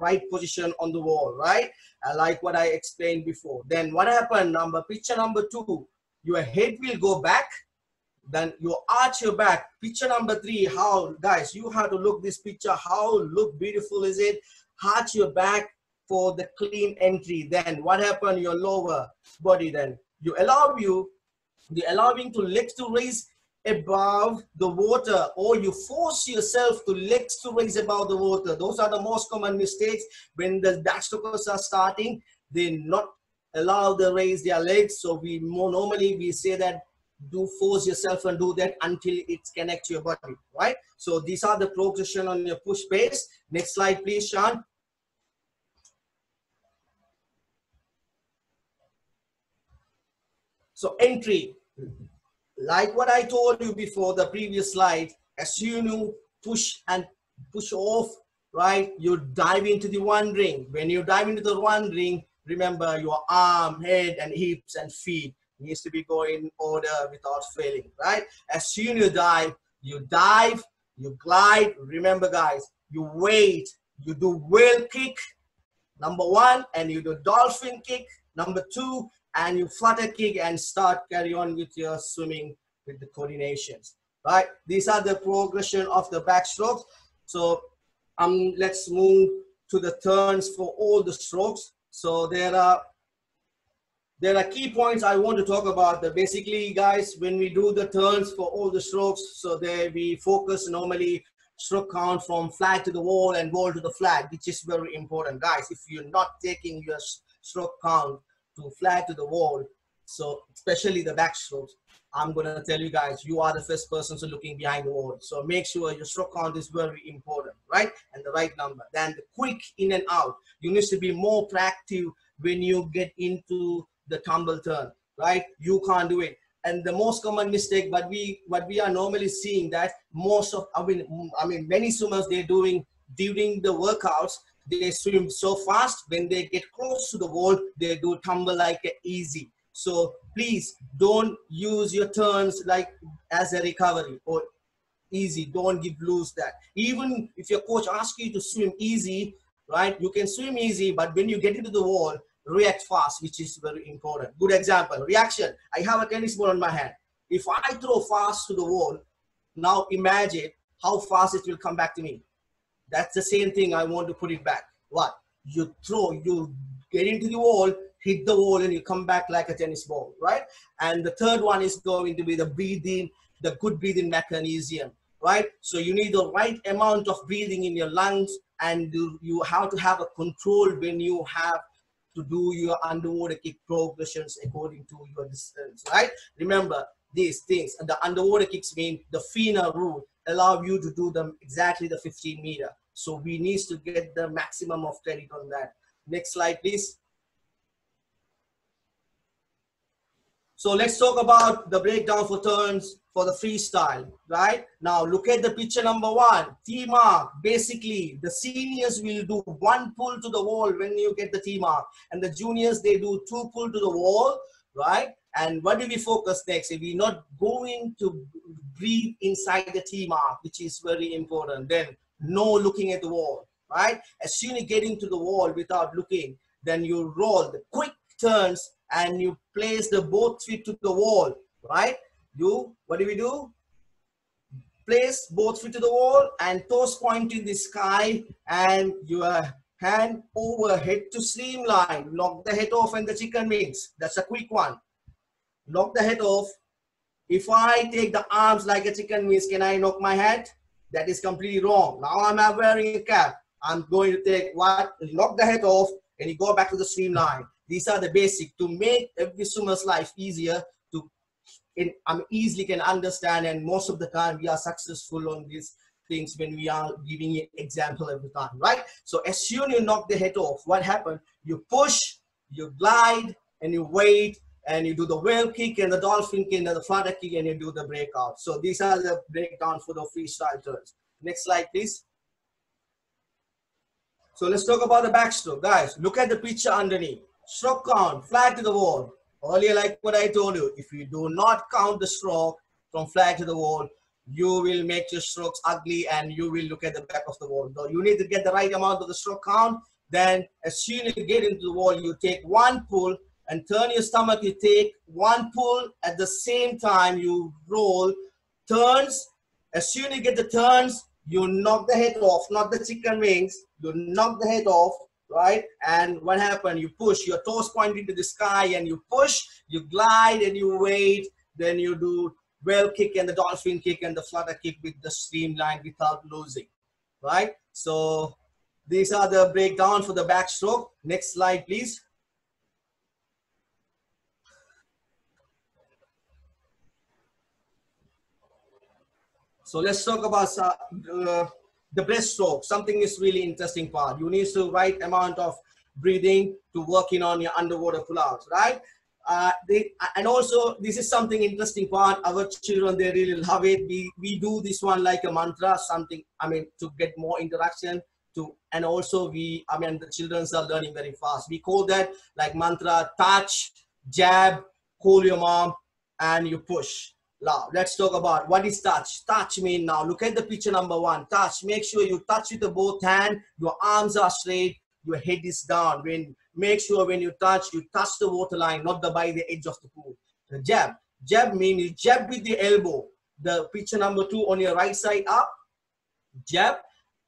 [SPEAKER 6] right position on the wall, right? Uh, like what I explained before. Then what happened, number picture number two, your head will go back, then you arch your back. Picture number three, how, guys, you have to look this picture, how look beautiful is it? Arch your back, for the clean entry. Then what happened? Your lower body then. You allow you, the allowing to legs to raise above the water or you force yourself to legs to raise above the water. Those are the most common mistakes when the backstrokers are starting. They not allow the raise their legs. So we more normally we say that do force yourself and do that until it connects your body, right? So these are the progression on your push base. Next slide, please, Sean. So entry, like what I told you before the previous slide, as soon you push and push off, right? You dive into the one ring. When you dive into the one ring, remember your arm, head, and hips and feet needs to be going in order without failing, right? As soon as you dive, you dive, you glide. Remember, guys, you wait, you do whale kick, number one, and you do dolphin kick, number two, and you flutter kick and start carry on with your swimming with the coordinations right these are the progression of the backstroke so um let's move to the turns for all the strokes so there are there are key points I want to talk about. The basically, guys, when we do the turns for all the strokes, so there we focus normally stroke count from flag to the wall and wall to the flag, which is very important, guys. If you're not taking your stroke count to fly to the wall. So especially the backstrokes, I'm gonna tell you guys, you are the first person to looking behind the wall. So make sure your stroke count is very important, right? And the right number. Then the quick in and out. You need to be more proactive when you get into the tumble turn, right? You can't do it. and the most common mistake, but we what we are normally seeing that most of I mean I mean many swimmers they're doing during the workouts they swim so fast when they get close to the wall they do tumble like easy. So please don't use your turns like as a recovery or easy. Don't give loose that. Even if your coach asks you to swim easy right you can swim easy but when you get into the wall react fast which is very important. Good example reaction. I have a tennis ball on my hand. If i throw fast to the wall now imagine how fast it will come back to me that's the same thing I want to put it back. What? You throw, you get into the wall, hit the wall, and you come back like a tennis ball, right? And the third one is going to be the breathing, the good breathing mechanism, right? So you need the right amount of breathing in your lungs, and you, you have to have a control when you have to do your underwater kick progressions according to your distance, right? Remember these things. And the underwater kicks mean the FINA rule allow you to do them exactly the 15 meter. So we need to get the maximum of credit on that. Next slide, please. So let's talk about the breakdown for turns for the freestyle, right? Now look at the picture number one, T mark. Basically, the seniors will do one pull to the wall when you get the T mark, and the juniors they do two pull to the wall, right? And what do we focus next? If we're not going to breathe inside the T mark, which is very important, then no looking at the wall, right? As soon as you get into the wall without looking, then you roll the quick turns and you place the both feet to the wall, right? You, what do we do? Place both feet to the wall and toes point in the sky and your hand over head to streamline. Knock the head off and the chicken wings. That's a quick one knock the head off. If I take the arms like a chicken wings, can I knock my head? That is completely wrong. Now I'm not wearing a cap. I'm going to take what? Knock the head off and you go back to the streamline. These are the basic to make every swimmer's life easier to in, I'm easily can understand and most of the time we are successful on these things when we are giving an example every time, right? So as soon you knock the head off, what happened? You push, you glide, and you wait and you do the whale kick and the dolphin kick and the flutter kick and you do the breakout. So these are the breakdown for the freestyle turns. Next slide, please. So let's talk about the backstroke. Guys, look at the picture underneath. Stroke count, flag to the wall. Earlier, like what I told you, if you do not count the stroke from flag to the wall, you will make your strokes ugly and you will look at the back of the wall. So you need to get the right amount of the stroke count. Then as soon as you get into the wall, you take one pull and turn your stomach. You take one pull at the same time you roll, turns. As soon as you get the turns, you knock the head off, not the chicken wings. You knock the head off, right? And what happened? You push your toes point into the sky and you push, you glide and you wait. Then you do whale kick and the dolphin kick and the flutter kick with the streamline without losing, right? So these are the breakdown for the backstroke. Next slide, please. So let's talk about uh, the breaststroke. Something is really interesting part. You need the right amount of breathing to working on your underwater pullouts, right? Uh, they, and also this is something interesting part. Our children they really love it. We we do this one like a mantra, something. I mean to get more interaction to, and also we. I mean the children are learning very fast. We call that like mantra: touch, jab, call your mom, and you push now, let's talk about what is touch. Touch mean now, look at the picture number one. Touch, make sure you touch with the both hand, your arms are straight, your head is down. When Make sure when you touch, you touch the water line, not the by the edge of the pool. The jab. Jab mean you jab with the elbow. The picture number two on your right side up. Jab.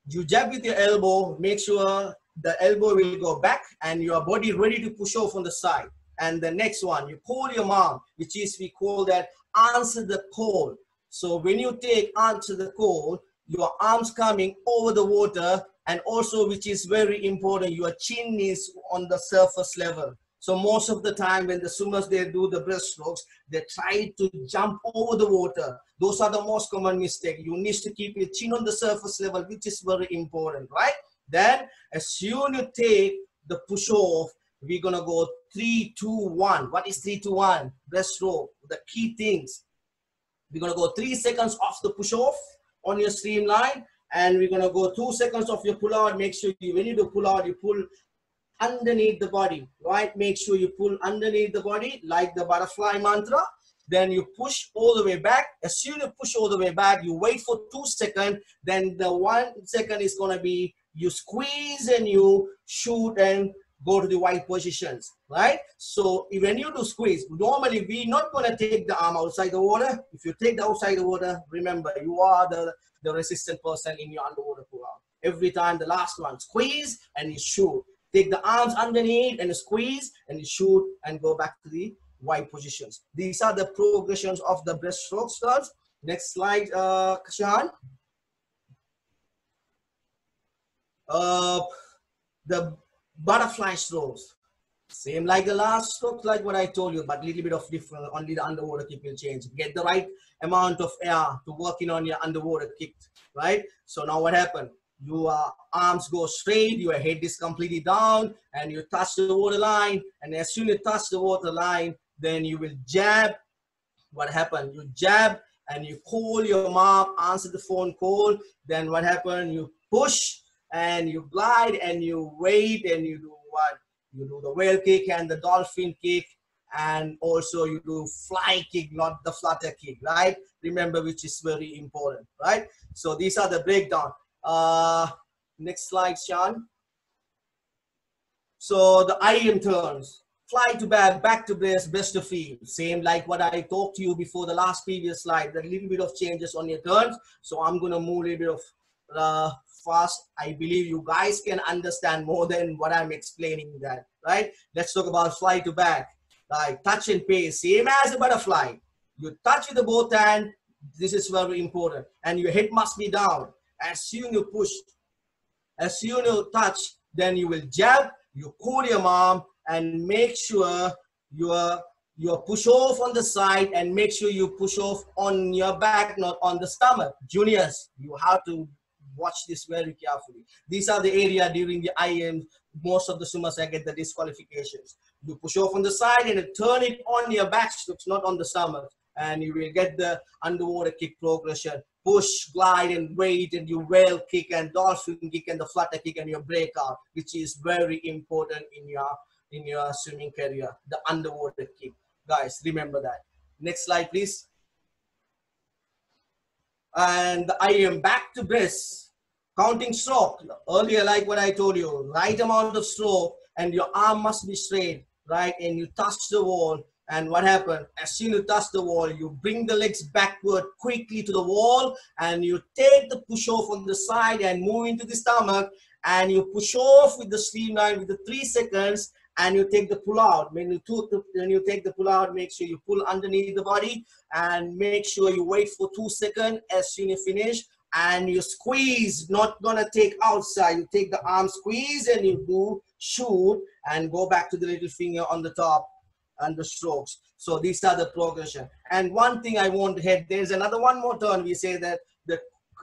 [SPEAKER 6] You jab with your elbow, make sure the elbow will go back and your body ready to push off on the side. And the next one, you call your mom, which is we call that answer the call. So when you take answer the call, your arms coming over the water and also which is very important, your chin is on the surface level. So most of the time when the swimmers, they do the breaststrokes, they try to jump over the water. Those are the most common mistake. You need to keep your chin on the surface level, which is very important, right? Then as soon you take the push off, we're gonna go three, two, one. What is three, two, one? Breaststroke. The key things. We're gonna go three seconds off the push off on your streamline, and we're gonna go two seconds off your pull out. Make sure you when you do pull out, you pull underneath the body, right? Make sure you pull underneath the body like the butterfly mantra. Then you push all the way back. As soon as you push all the way back, you wait for two seconds. Then the one second is gonna be you squeeze and you shoot and go to the wide positions, right? So when you do squeeze, normally we're not gonna take the arm outside the water. If you take the outside the water, remember you are the, the resistant person in your underwater out. Every time the last one, squeeze and you shoot. Take the arms underneath and squeeze and you shoot and go back to the wide positions. These are the progressions of the breaststroke starts. Next slide, uh, Kashan. Uh, the butterfly strokes. Same like the last stroke, like what I told you, but a little bit of different. Only the underwater kick will change. Get the right amount of air to working on your underwater kick, right? So now what happened? Your arms go straight, your head is completely down, and you touch the water line. And as soon as you touch the water line, then you will jab. What happened? You jab and you call your mom, answer the phone call. Then what happened? You push and you glide and you wait and you do what? You do the whale kick and the dolphin kick and also you do fly kick, not the flutter kick, right? Remember, which is very important, right? So these are the breakdown. Uh, next slide, Sean. So the IM turns, fly to back, back to breast, best to field. Same like what I talked to you before the last previous slide, a little bit of changes on your turns. So I'm gonna move a little bit of uh, fast. I believe you guys can understand more than what I'm explaining that, right? Let's talk about fly to back, like touch and pace, same as a butterfly. You touch with the both hand, this is very important. And your head must be down. As soon you push, as soon you touch, then you will jab, you call your mom and make sure you're you push off on the side and make sure you push off on your back, not on the stomach. Juniors, you have to watch this very carefully. These are the area during the IM, most of the swimmers I get the disqualifications. You push off on the side and turn it on your back not on the stomach. And you will get the underwater kick progression. Push, glide, and wait, and you whale kick and dolphin kick and the flutter kick and your breakout, which is very important in your in your swimming career. The underwater kick, guys. Remember that. Next slide, please and I am back to this counting stroke. Earlier like what I told you right amount of stroke and your arm must be straight right? And you touch the wall and what happened? As soon as you touch the wall you bring the legs backward quickly to the wall and you take the push off on the side and move into the stomach and you push off with the streamline with the three seconds and you take the pull out. When you, when you take the pull out, make sure you pull underneath the body and make sure you wait for two seconds. As soon as you finish and you squeeze, not gonna take outside. You take the arm squeeze and you do shoot and go back to the little finger on the top and the strokes. So these are the progression. And one thing I want to hit, there's another one more turn. We say that the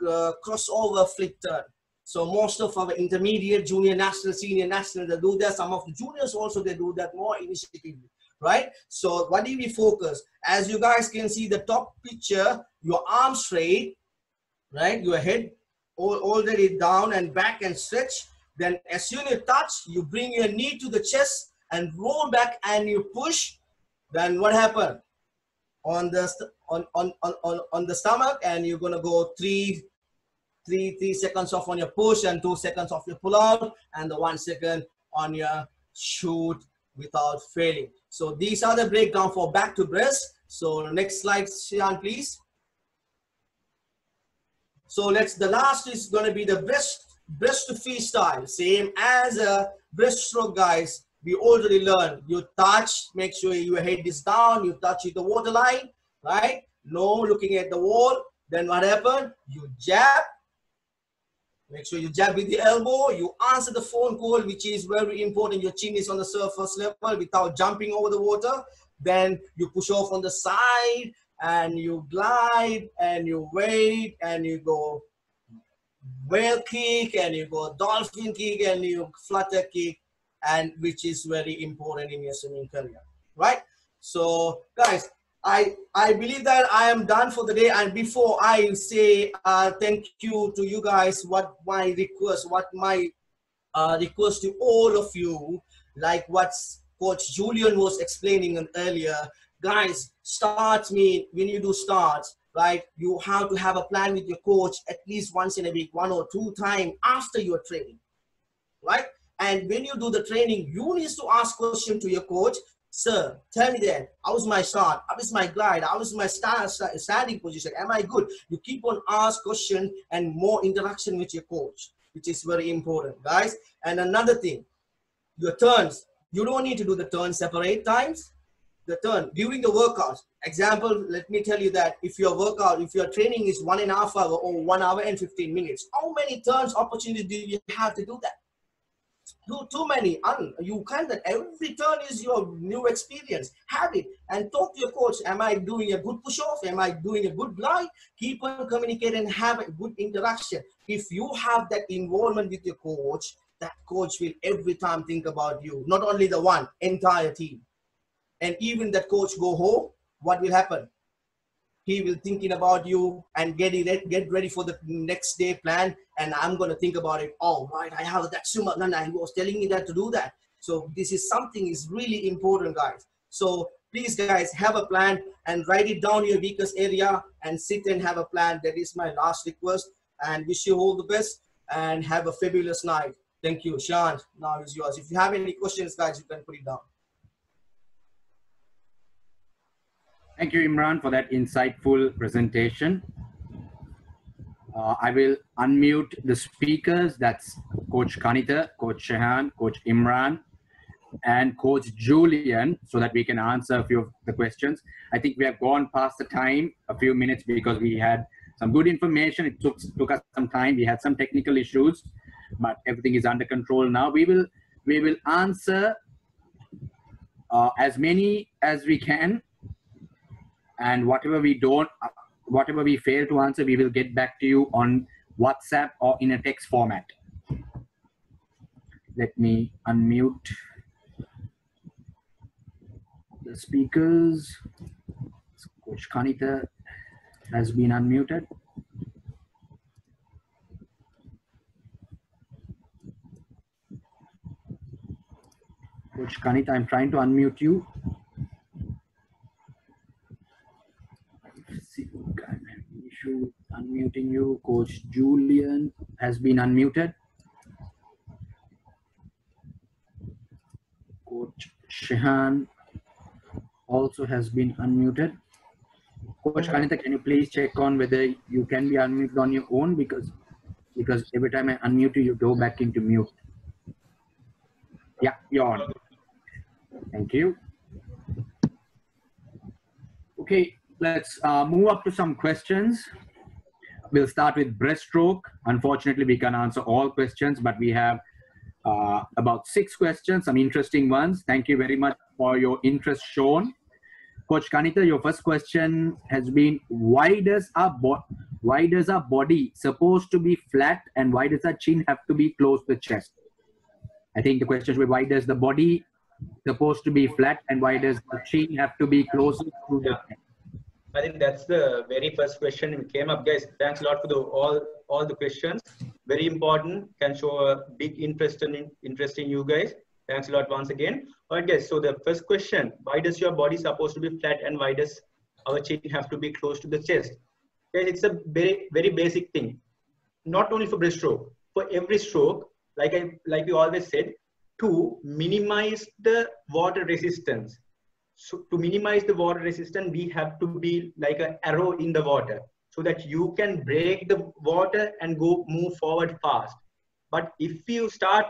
[SPEAKER 6] uh, crossover flip turn. So most of our intermediate, junior national, senior national, they do that. Some of the juniors also, they do that more initiatively, right? So what do we focus? As you guys can see the top picture, your arm straight, right? Your head all already down and back and stretch. Then as soon as you touch, you bring your knee to the chest and roll back and you push. Then what happened? On the, on, on, on, on the stomach and you're gonna go three, three, three seconds off on your push and two seconds off your pull out and the one second on your shoot without failing. So these are the breakdown for back to breast. So next slide, Sean, please. So let's, the last is going to be the breast, breast to freestyle. Same as a breaststroke, guys. We already learned. You touch, make sure your head is down. You touch the water line, right? No looking at the wall. Then what happened? You jab, Make sure you jab with the elbow. You answer the phone call, which is very important. Your chin is on the surface level without jumping over the water. Then you push off on the side and you glide and you wait and you go whale kick and you go dolphin kick and you flutter kick and which is very important in your swimming career, right? So guys, I, I believe that I am done for the day. And before I say uh, thank you to you guys, what my request, what my uh, request to all of you, like what Coach Julian was explaining earlier, guys, starts mean when you do starts, right? You have to have a plan with your coach at least once in a week, one or two time after your training, right? And when you do the training, you need to ask question to your coach. Sir, tell me then, how is my start? How is my glide? How is my stand, standing position? Am I good? You keep on ask question and more interaction with your coach, which is very important, guys. And another thing, your turns. You don't need to do the turn separate times the turn during the workout. Example, let me tell you that if your workout, if your training is one and a half hour or one hour and 15 minutes, how many turns opportunities do you have to do that? Too many. Un, you can't. Every turn is your new experience. Have it and talk to your coach. Am I doing a good push off? Am I doing a good glide? Keep on communicating and have a good interaction. If you have that involvement with your coach, that coach will every time think about you. Not only the one, entire team and even that coach go home, what will happen? He will thinking about you and get it, get ready for the next day plan. And I'm gonna think about it. Oh, right, I have that. No, he was telling me that to do that. So this is something is really important, guys. So please, guys, have a plan and write it down your weakest area and sit and have a plan. That is my last request. And wish you all the best and have a fabulous night. Thank you, Sean. Now is yours. If you have any questions, guys, you can put it down.
[SPEAKER 5] Thank you, Imran, for that insightful presentation. Uh, I will unmute the speakers. That's Coach Kanitha, Coach Shehan, Coach Imran, and Coach Julian, so that we can answer a few of the questions. I think we have gone past the time a few minutes because we had some good information. It took, took us some time. We had some technical issues, but everything is under control now. We will, we will answer uh, as many as we can and whatever we don't whatever we fail to answer we will get back to you on whatsapp or in a text format. Let me unmute the speakers. Coach kanitha has been unmuted. Coach kanitha i'm trying to unmute you issue unmuting you. Coach Julian has been unmuted. Coach Shehan also has been unmuted. Coach Kanitha, can you please check on whether you can be unmuted on your own because because every time I unmute you, you go back into mute. Yeah, you're on. Thank you. Okay, let's uh, move up to some questions. We'll start with breaststroke. Unfortunately, we can answer all questions, but we have uh, about six questions, some interesting ones. Thank you very much for your interest shown. Coach Kanitha, your first question has been, why does our, why does our body supposed to be flat and why does our chin have to be close to the chest? I think the question is, why does the body supposed to be flat and why does the chin have to be closer to the chest?
[SPEAKER 3] I think that's the very first question we came up, guys. Thanks a lot for the all all the questions. Very important. Can show a big interest in interest in you guys. Thanks a lot once again. All right, guys. So the first question: Why does your body supposed to be flat, and why does our chin have to be close to the chest? Guys, it's a very very basic thing. Not only for breaststroke, for every stroke, like I like we always said, to minimize the water resistance so to minimize the water resistance, we have to be like an arrow in the water so that you can break the water and go move forward fast. But if you start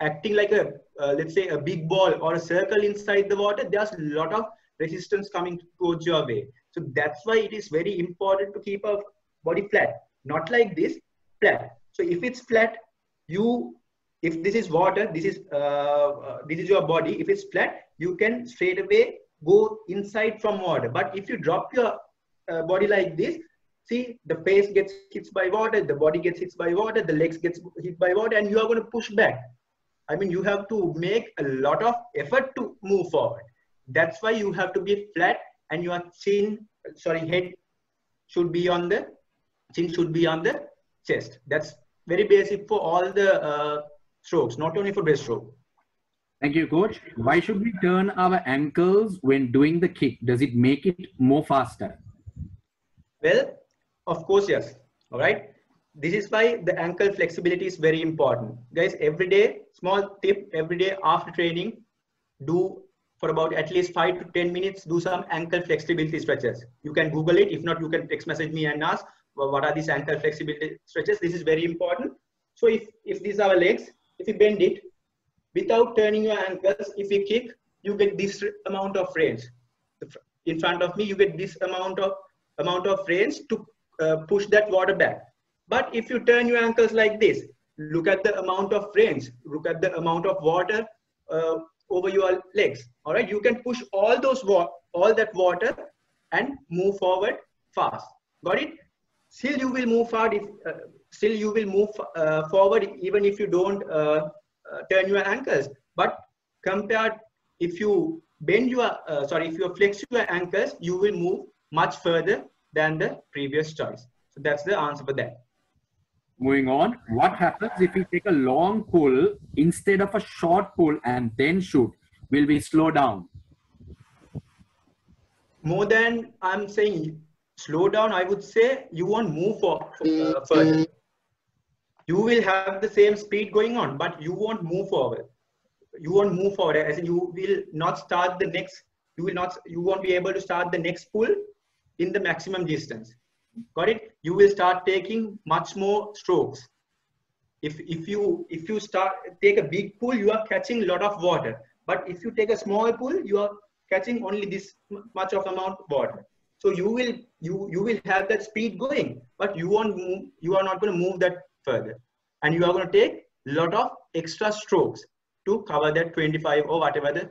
[SPEAKER 3] acting like a, uh, let's say a big ball or a circle inside the water, there's a lot of resistance coming towards your way. So that's why it is very important to keep our body flat, not like this, flat. So if it's flat, you, if this is water, this is, uh, uh, this is your body. If it's flat, you can straight away go inside from water. But if you drop your uh, body like this, see the face gets hit by water, the body gets hit by water, the legs gets hit by water, and you are going to push back. I mean, you have to make a lot of effort to move forward. That's why you have to be flat and your chin, sorry, head should be on the, chin should be on the chest. That's very basic for all the uh, strokes, not only for breaststroke.
[SPEAKER 5] Thank you, coach. Why should we turn our ankles when doing the kick? Does it make it more faster?
[SPEAKER 3] Well, of course, yes. All right. This is why the ankle flexibility is very important. Guys, every day, small tip, every day after training, do for about at least five to 10 minutes, do some ankle flexibility stretches. You can Google it. If not, you can text message me and ask, well, what are these ankle flexibility stretches? This is very important. So if, if these are our legs, if you bend it, without turning your ankles, if you kick, you get this amount of range. In front of me, you get this amount of amount of range to uh, push that water back. But if you turn your ankles like this, look at the amount of range, look at the amount of water uh, over your legs. All right, you can push all those all that water and move forward fast. Got it? Still, you will move forward. If uh, still you will move uh, forward even if you don't uh, turn your ankles. But compared, if you bend your uh, sorry, if you flex your ankles, you will move much further than the previous choice. So that's the answer for that.
[SPEAKER 5] Moving on, what happens if we take a long pull instead of a short pull and then shoot? Will we slow down?
[SPEAKER 3] More than I'm saying slow down, I would say you won't move for, uh, further. You will have the same speed going on, but you won't move forward. You won't move forward. As in you will not start the next, you will not, you won't be able to start the next pull in the maximum distance. Got it? You will start taking much more strokes. If if you if you start take a big pull you are catching a lot of water. But if you take a small pull you are catching only this much of amount of water. So you will you you will have that speed going but you won't move you are not going to move that further and you are going to take a lot of extra strokes to cover that 25 or whatever the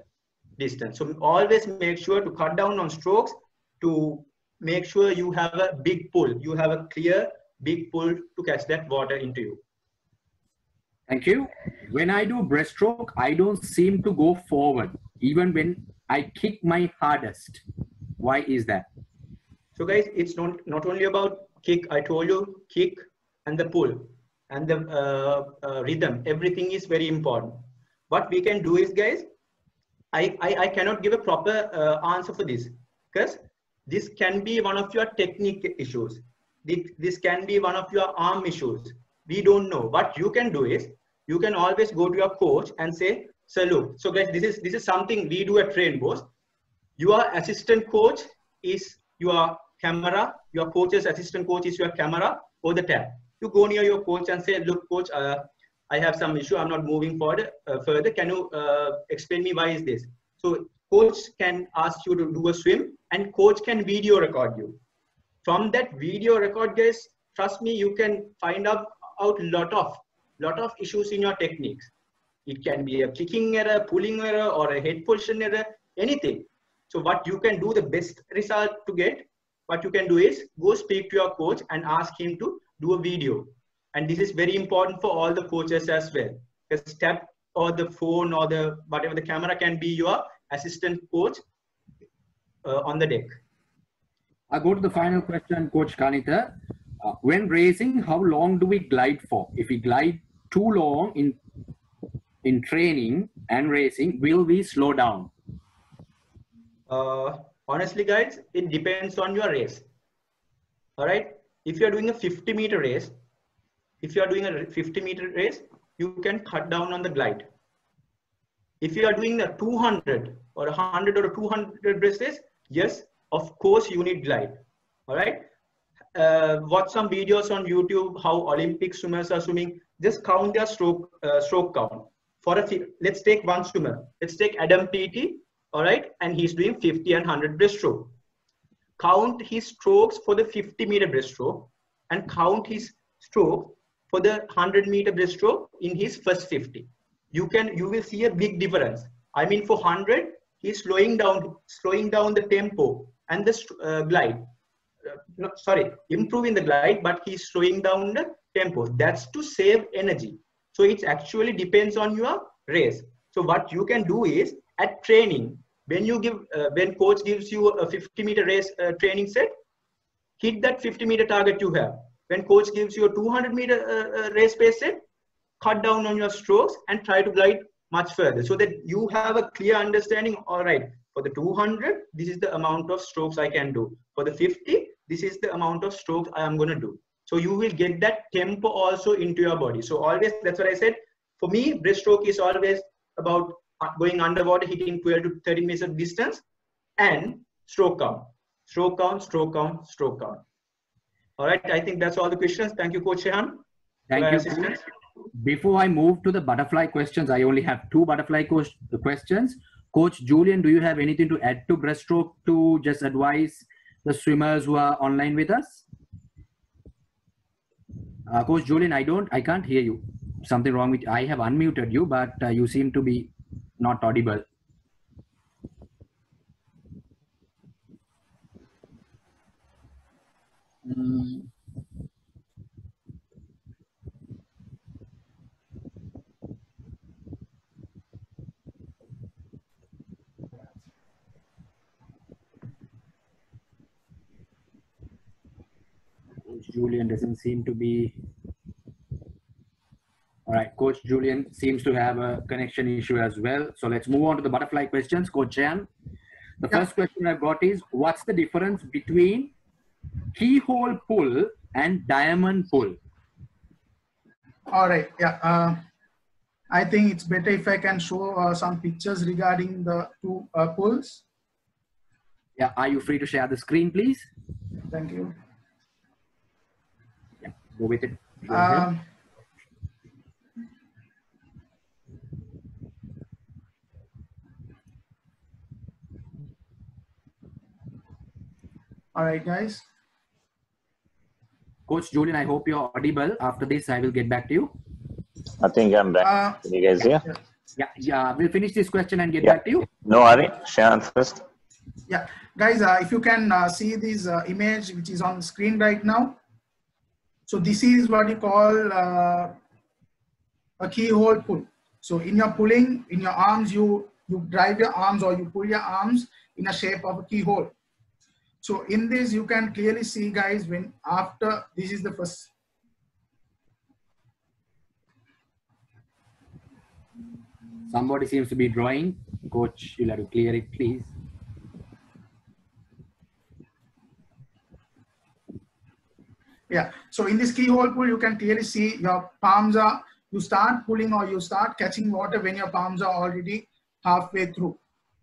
[SPEAKER 3] distance so always make sure to cut down on strokes to make sure you have a big pull. You have a clear big pull to catch that water into you.
[SPEAKER 5] Thank you. When I do breaststroke, I don't seem to go forward, even when I kick my hardest. Why is that?
[SPEAKER 3] So guys, it's not, not only about kick. I told you kick and the pull and the uh, uh, rhythm. Everything is very important. What we can do is guys, I, I, I cannot give a proper uh, answer for this because this can be one of your technique issues. This this can be one of your arm issues. We don't know. What you can do is you can always go to your coach and say, "Sir, look. So guys, this is this is something we do at Rainbows. Your assistant coach is your camera. Your coach's assistant coach is your camera or the tab. You go near your coach and say, "Look, coach, uh, I have some issue. I'm not moving forward uh, further. Can you uh, explain me why is this?" So coach can ask you to do a swim and coach can video record you. From that video record, guys, trust me, you can find out, out lot of lot of issues in your techniques. It can be a kicking error, pulling error, or a head position error, anything. So what you can do, the best result to get, what you can do is go speak to your coach and ask him to do a video. And this is very important for all the coaches as well. Because step or the phone or the whatever the camera can be your assistant coach uh, on the deck.
[SPEAKER 5] I go to the final question, Coach Kanitha. Uh, when racing, how long do we glide for? If we glide too long in in training and racing, will we slow down?
[SPEAKER 3] Uh, honestly, guys, it depends on your race. All right. If you are doing a 50 meter race, if you are doing a 50 meter race, you can cut down on the glide. If you are doing a 200 or 100 or 200 races, yes, of course you need glide. All right. Uh, watch some videos on YouTube how Olympic swimmers are swimming. Just count their stroke uh, stroke count. For a let's take one swimmer. Let's take Adam Peaty. All right, and he's doing 50 and 100 breaststroke. Count his strokes for the 50 meter breaststroke and count his stroke for the 100 meter breaststroke in his first 50 you can you will see a big difference. I mean for 100 he's slowing down slowing down the tempo and the uh, glide. Uh, no, sorry improving the glide but he's slowing down the tempo. That's to save energy. So it actually depends on your race. So what you can do is at training, when you give, uh, when coach gives you a 50 meter race uh, training set, hit that 50 meter target you have. When coach gives you a 200 meter uh, uh, race pace set, cut down on your strokes and try to glide much further so that you have a clear understanding. All right, for the 200, this is the amount of strokes I can do. For the 50, this is the amount of strokes I am going to do. So you will get that tempo also into your body. So always, that's what I said. For me, breaststroke is always about going underwater, hitting 12 to 30 meters of distance and stroke count. Stroke count, stroke count, stroke count. All right, I think that's all the questions. Thank you, Coach Shehan.
[SPEAKER 5] Thank you. Before I move to the butterfly questions, I only have two butterfly questions. Coach Julian, do you have anything to add to breaststroke to just advise the swimmers who are online with us? Uh, Coach Julian, I don't, I can't hear you. Something wrong with, I have unmuted you, but uh, you seem to be not audible. Mm. Julian doesn't seem to be. All right, Coach Julian seems to have a connection issue as well. So let's move on to the butterfly questions. Coach Jan, the yeah. first question I've got is, what's the difference between keyhole pull and diamond pull?
[SPEAKER 4] All right, yeah. Uh, I think it's better if I can show uh, some pictures regarding the two uh, pulls.
[SPEAKER 5] Yeah, are you free to share the screen, please?
[SPEAKER 4] Thank you Yeah,
[SPEAKER 5] go with it.
[SPEAKER 4] Um, all right, guys.
[SPEAKER 5] Coach Julian, I hope you're audible. After this, I will get back to you.
[SPEAKER 2] I think I'm back. Uh, Can you guys hear?
[SPEAKER 5] Yeah, yeah, yeah, we'll finish this question and get yeah. back to you.
[SPEAKER 2] No hurry. Shehan first.
[SPEAKER 4] Yeah, guys, uh, if you can uh, see this uh, image which is on the screen right now, so this is what you call uh, a keyhole pull. So in your pulling, in your arms, you, you drive your arms or you pull your arms in a shape of a keyhole. So in this, you can clearly see guys, when after, this is the first.
[SPEAKER 5] Somebody seems to be drawing. Coach, you'll have to clear it, please.
[SPEAKER 4] Yeah. So in this keyhole pull, you can clearly see your palms are, you start pulling or you start catching water when your palms are already halfway through.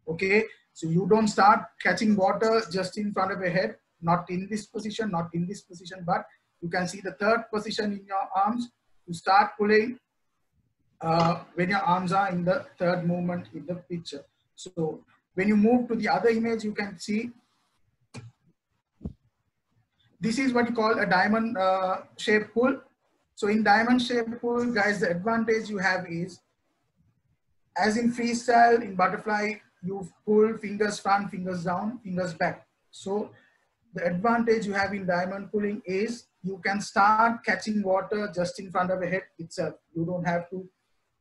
[SPEAKER 4] Okay. So you don't start catching water just in front of your head, not in this position, not in this position, but you can see the third position in your arms. You start pulling uh, when your arms are in the third movement in the picture. So when you move to the other image, you can see this is what you call a diamond uh, shape pull. So in diamond shape pull, guys, the advantage you have is, as in freestyle, in butterfly, you pull fingers front, fingers down, fingers back. So the advantage you have in diamond pulling is you can start catching water just in front of your head itself. You don't have to,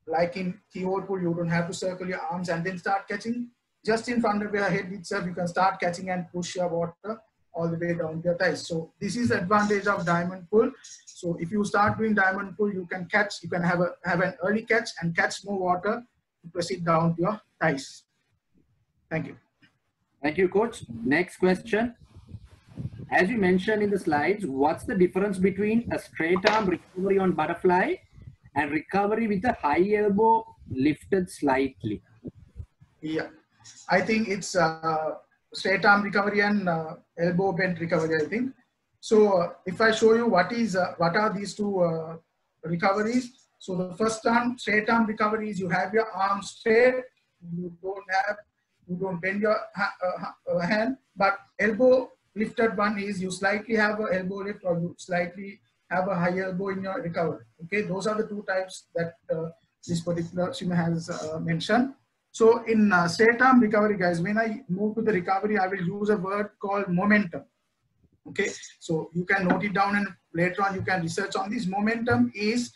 [SPEAKER 4] like in keyhole pull, you don't have to circle your arms and then start catching. Just in front of your head itself, you can start catching and push your water all the way down your thighs. So this is the advantage of diamond pull. So if you start doing diamond pull, you can catch, you can have a have an early catch and catch more water to proceed down to your thighs. Thank you.
[SPEAKER 5] Thank you, coach. Next question. As you mentioned in the slides, what's the difference between a straight arm recovery on butterfly and recovery with a high elbow lifted slightly?
[SPEAKER 4] Yeah, I think it's uh, straight arm recovery and uh, elbow bent recovery, I think. So uh, if I show you what is uh, what are these two uh, recoveries. So the first arm straight arm recovery is you have your arm straight, you don't have you don't bend your ha uh, uh, hand, but elbow lifted one is you slightly have a elbow lift or you slightly have a high elbow in your recovery. Okay, those are the two types that this particular swimmer has mentioned. So in uh, straight arm recovery, guys, when I move to the recovery, I will use a word called momentum. Okay, so you can note it down and later on you can research on this. Momentum is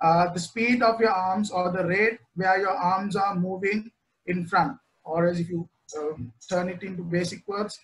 [SPEAKER 4] uh, the speed of your arms or the rate where your arms are moving in front. Or as if you um, turn it into basic words,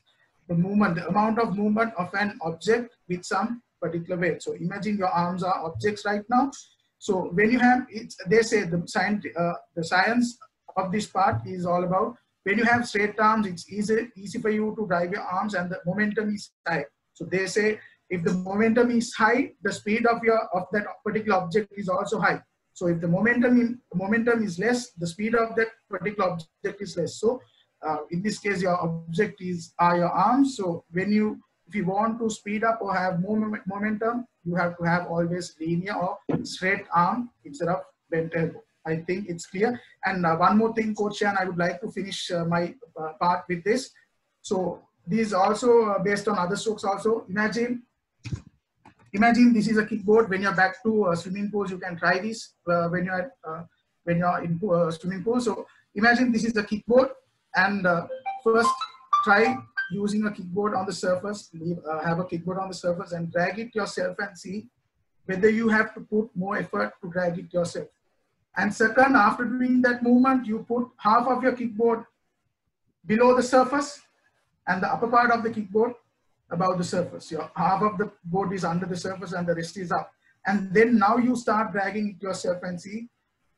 [SPEAKER 4] the movement, the amount of movement of an object with some particular weight. So imagine your arms are objects right now. So when you have, they say the science, uh, the science of this part is all about when you have straight arms, it's easy, easy for you to drive your arms and the momentum is high. So they say if the momentum is high, the speed of your of that particular object is also high. So if the momentum momentum is less, the speed of that particular object is less. So uh, in this case, your object is are your arms. So when you if you want to speed up or have more momentum, you have to have always linear or straight arm instead of bent elbow. I think it's clear. And uh, one more thing, Coach Shan, I would like to finish uh, my uh, part with this. So these also uh, based on other strokes also. Imagine, imagine this is a kickboard. When you're back to uh, swimming pools, you can try this uh, when you're when you're in swimming pool. So imagine this is a kickboard, and first try using a kickboard on the surface. Leave, have a kickboard on the surface and drag it yourself and see whether you have to put more effort to drag it yourself. And second, after doing that movement, you put half of your kickboard below the surface and the upper part of the kickboard above the surface. Your half of the board is under the surface and the rest is up. And then now you start dragging it yourself and see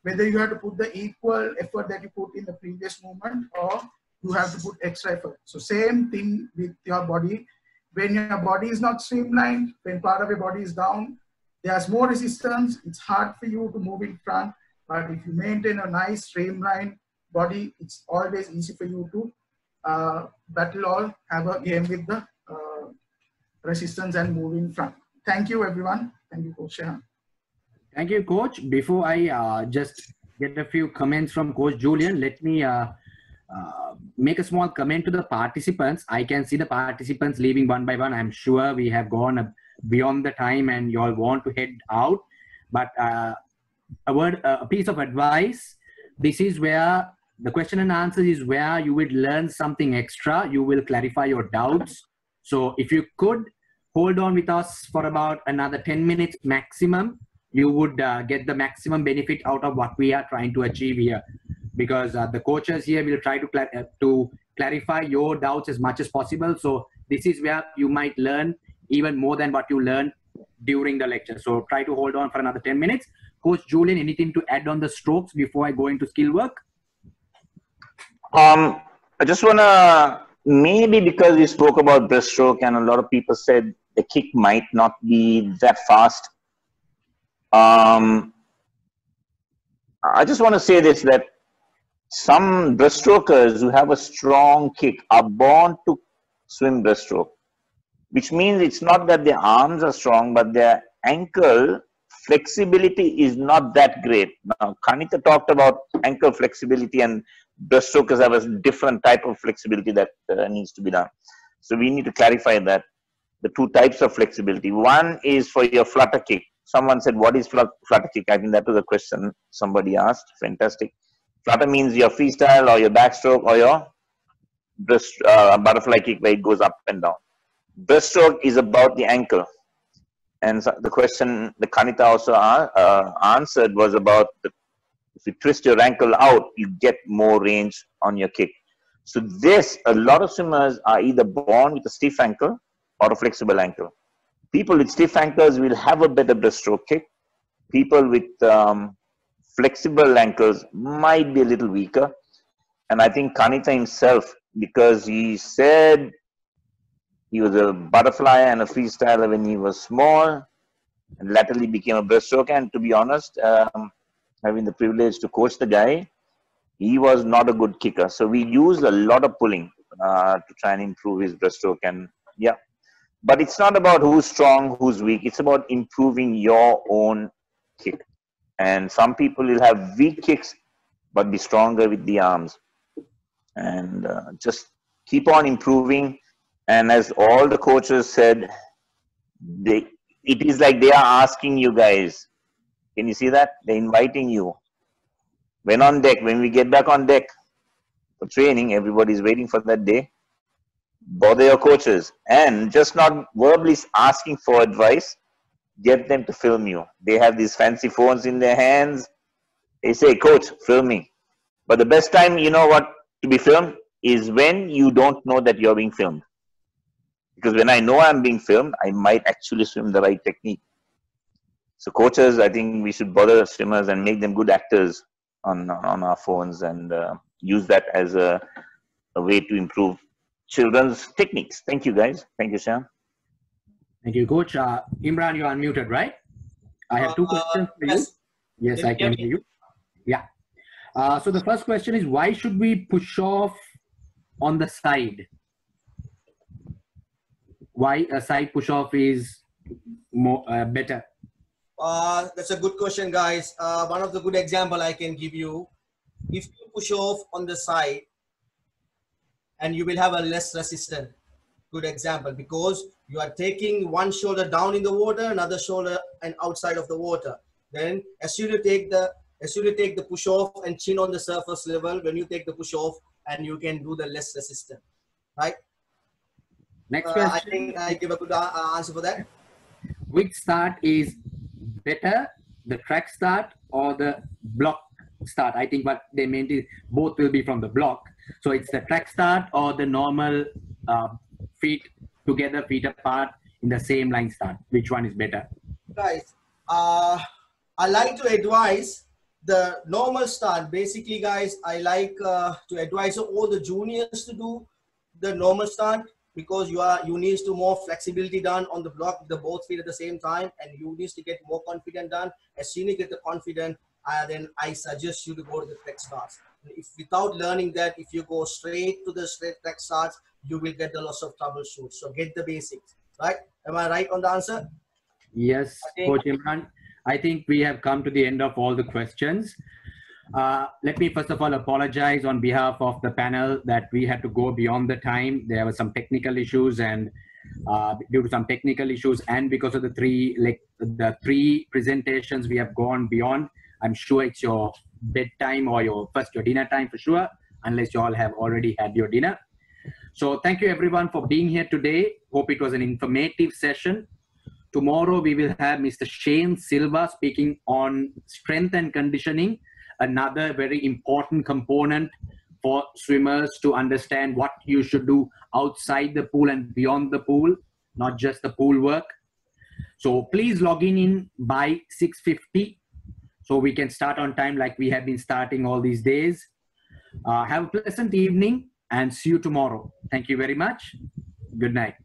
[SPEAKER 4] whether you have to put the equal effort that you put in the previous movement or you have to put extra effort. So same thing with your body. When your body is not streamlined, when part of your body is down, there's more resistance. It's hard for you to move in front but if you maintain a nice streamlined body, it's always easy for you to uh, battle or have a game with the uh, resistance and moving in front. Thank you, everyone. Thank you, Coach Shehan.
[SPEAKER 5] Thank you, Coach. Before I uh, just get a few comments from Coach Julian, let me uh, uh, make a small comment to the participants. I can see the participants leaving one by one. I'm sure we have gone beyond the time and you all want to head out. But uh, a word, a piece of advice. This is where the question and answer is where you will learn something extra. You will clarify your doubts. So if you could hold on with us for about another 10 minutes maximum, you would uh, get the maximum benefit out of what we are trying to achieve here. Because uh, the coaches here will try to, cl- uh, to clarify your doubts as much as possible. So this is where you might learn even more than what you learned during the lecture. So try to hold on for another 10 minutes. Coach Julian, anything to add on the strokes before I go into skill work?
[SPEAKER 2] Um, I just want to, maybe because we spoke about breaststroke and a lot of people said the kick might not be that fast. Um, I just want to say this that some breaststrokers who have a strong kick are born to swim breaststroke, which means it's not that their arms are strong, but their ankle flexibility is not that great. Now, Kanitha talked about ankle flexibility and breaststrokers have a different type of flexibility that uh, needs to be done. So we need to clarify that. The two types of flexibility. One is for your flutter kick. Someone said, what is flutter kick? I think that was a question somebody asked. Fantastic. Flutter means your freestyle or your backstroke or your breast, uh, butterfly kick where it goes up and down. Breaststroke is about the ankle and so the question the Kanitha also uh, answered was about the, if you twist your ankle out, you get more range on your kick. So this, a lot of swimmers are either born with a stiff ankle or a flexible ankle. People with stiff ankles will have a better breaststroke kick. People with um, flexible ankles might be a little weaker. And I think Kanitha himself, because he said he was a butterfly and a freestyler when he was small, and latterly became a breaststroke. And to be honest, um, having the privilege to coach the guy, he was not a good kicker. So we used a lot of pulling uh, to try and improve his breaststroke. And yeah, but it's not about who's strong, who's weak. It's about improving your own kick. And some people will have weak kicks, but be stronger with the arms. And uh, just keep on improving and as all the coaches said they it is like they are asking you guys can you see that they're inviting you when on deck when we get back on deck for training everybody's waiting for that day bother your coaches and just not verbally asking for advice get them to film you. They have these fancy phones in their hands. They say, Coach, film me. But the best time, you know what, to be filmed is when you don't know that you're being filmed. Because when I know I'm being filmed, I might actually swim the right technique. So coaches, I think we should bother swimmers and make them good actors on on our phones and uh, use that as a, a way to improve children's techniques. Thank you, guys. Thank you, Sam.
[SPEAKER 5] Thank you, Coach. Uh, Imran, you're unmuted, right? I have two
[SPEAKER 6] Uh,
[SPEAKER 5] questions for you.
[SPEAKER 6] yes.
[SPEAKER 5] Yes,
[SPEAKER 6] Can
[SPEAKER 5] I can
[SPEAKER 6] hear
[SPEAKER 5] hear you. Yeah. Uh, so the first question is why should we push off on the side? Why a side push off is more uh, better?
[SPEAKER 6] Uh, that's a good question, guys. Uh, one of the good example I can give you, if you push off on the side, and you will have a less resistant. Good example because you are taking one shoulder down in the water, another shoulder and outside of the water. Then as soon you take the as soon you take the push off and chin on the surface level, when you take the push off, and you can do the less resistant, right?
[SPEAKER 5] Next
[SPEAKER 6] Uh, I think I give a good uh, answer for that.
[SPEAKER 5] Which start is better, the track start or the block start? I think what they meant is both will be from the block. So it's the track start or the normal uh, feet together, feet apart in the same line start. Which one is better?
[SPEAKER 6] guys uh i like to advise the normal start basically guys i like uh, to advise all the juniors to do the normal start because you are you need to more flexibility done on the block the both feet at the same time and you need to get more confident done. As soon as you get the confident uh, then i suggest you to go to the track starts. If without learning that if you go straight to the straight track starts you will get the lots of troubleshoot. So get the basics right? Am i right on the answer?
[SPEAKER 5] Yes,
[SPEAKER 6] I think-
[SPEAKER 5] Coach Imran. I think we have come to the end of all the questions. Uh, let me first of all apologize on behalf of the panel that we had to go beyond the time. There were some technical issues, and uh, due to some technical issues, and because of the three like the three presentations, we have gone beyond. I'm sure it's your bedtime or your first your dinner time for sure, unless you all have already had your dinner. So thank you everyone for being here today. Hope it was an informative session. Tomorrow we will have Mr. Shane Silva speaking on strength and conditioning, another very important component for swimmers to understand what you should do outside the pool and beyond the pool, not just the pool work. So please log in, in by 6.50 so we can start on time like we have been starting all these days. Uh, have a pleasant evening and see you tomorrow. Thank you very much. Good night.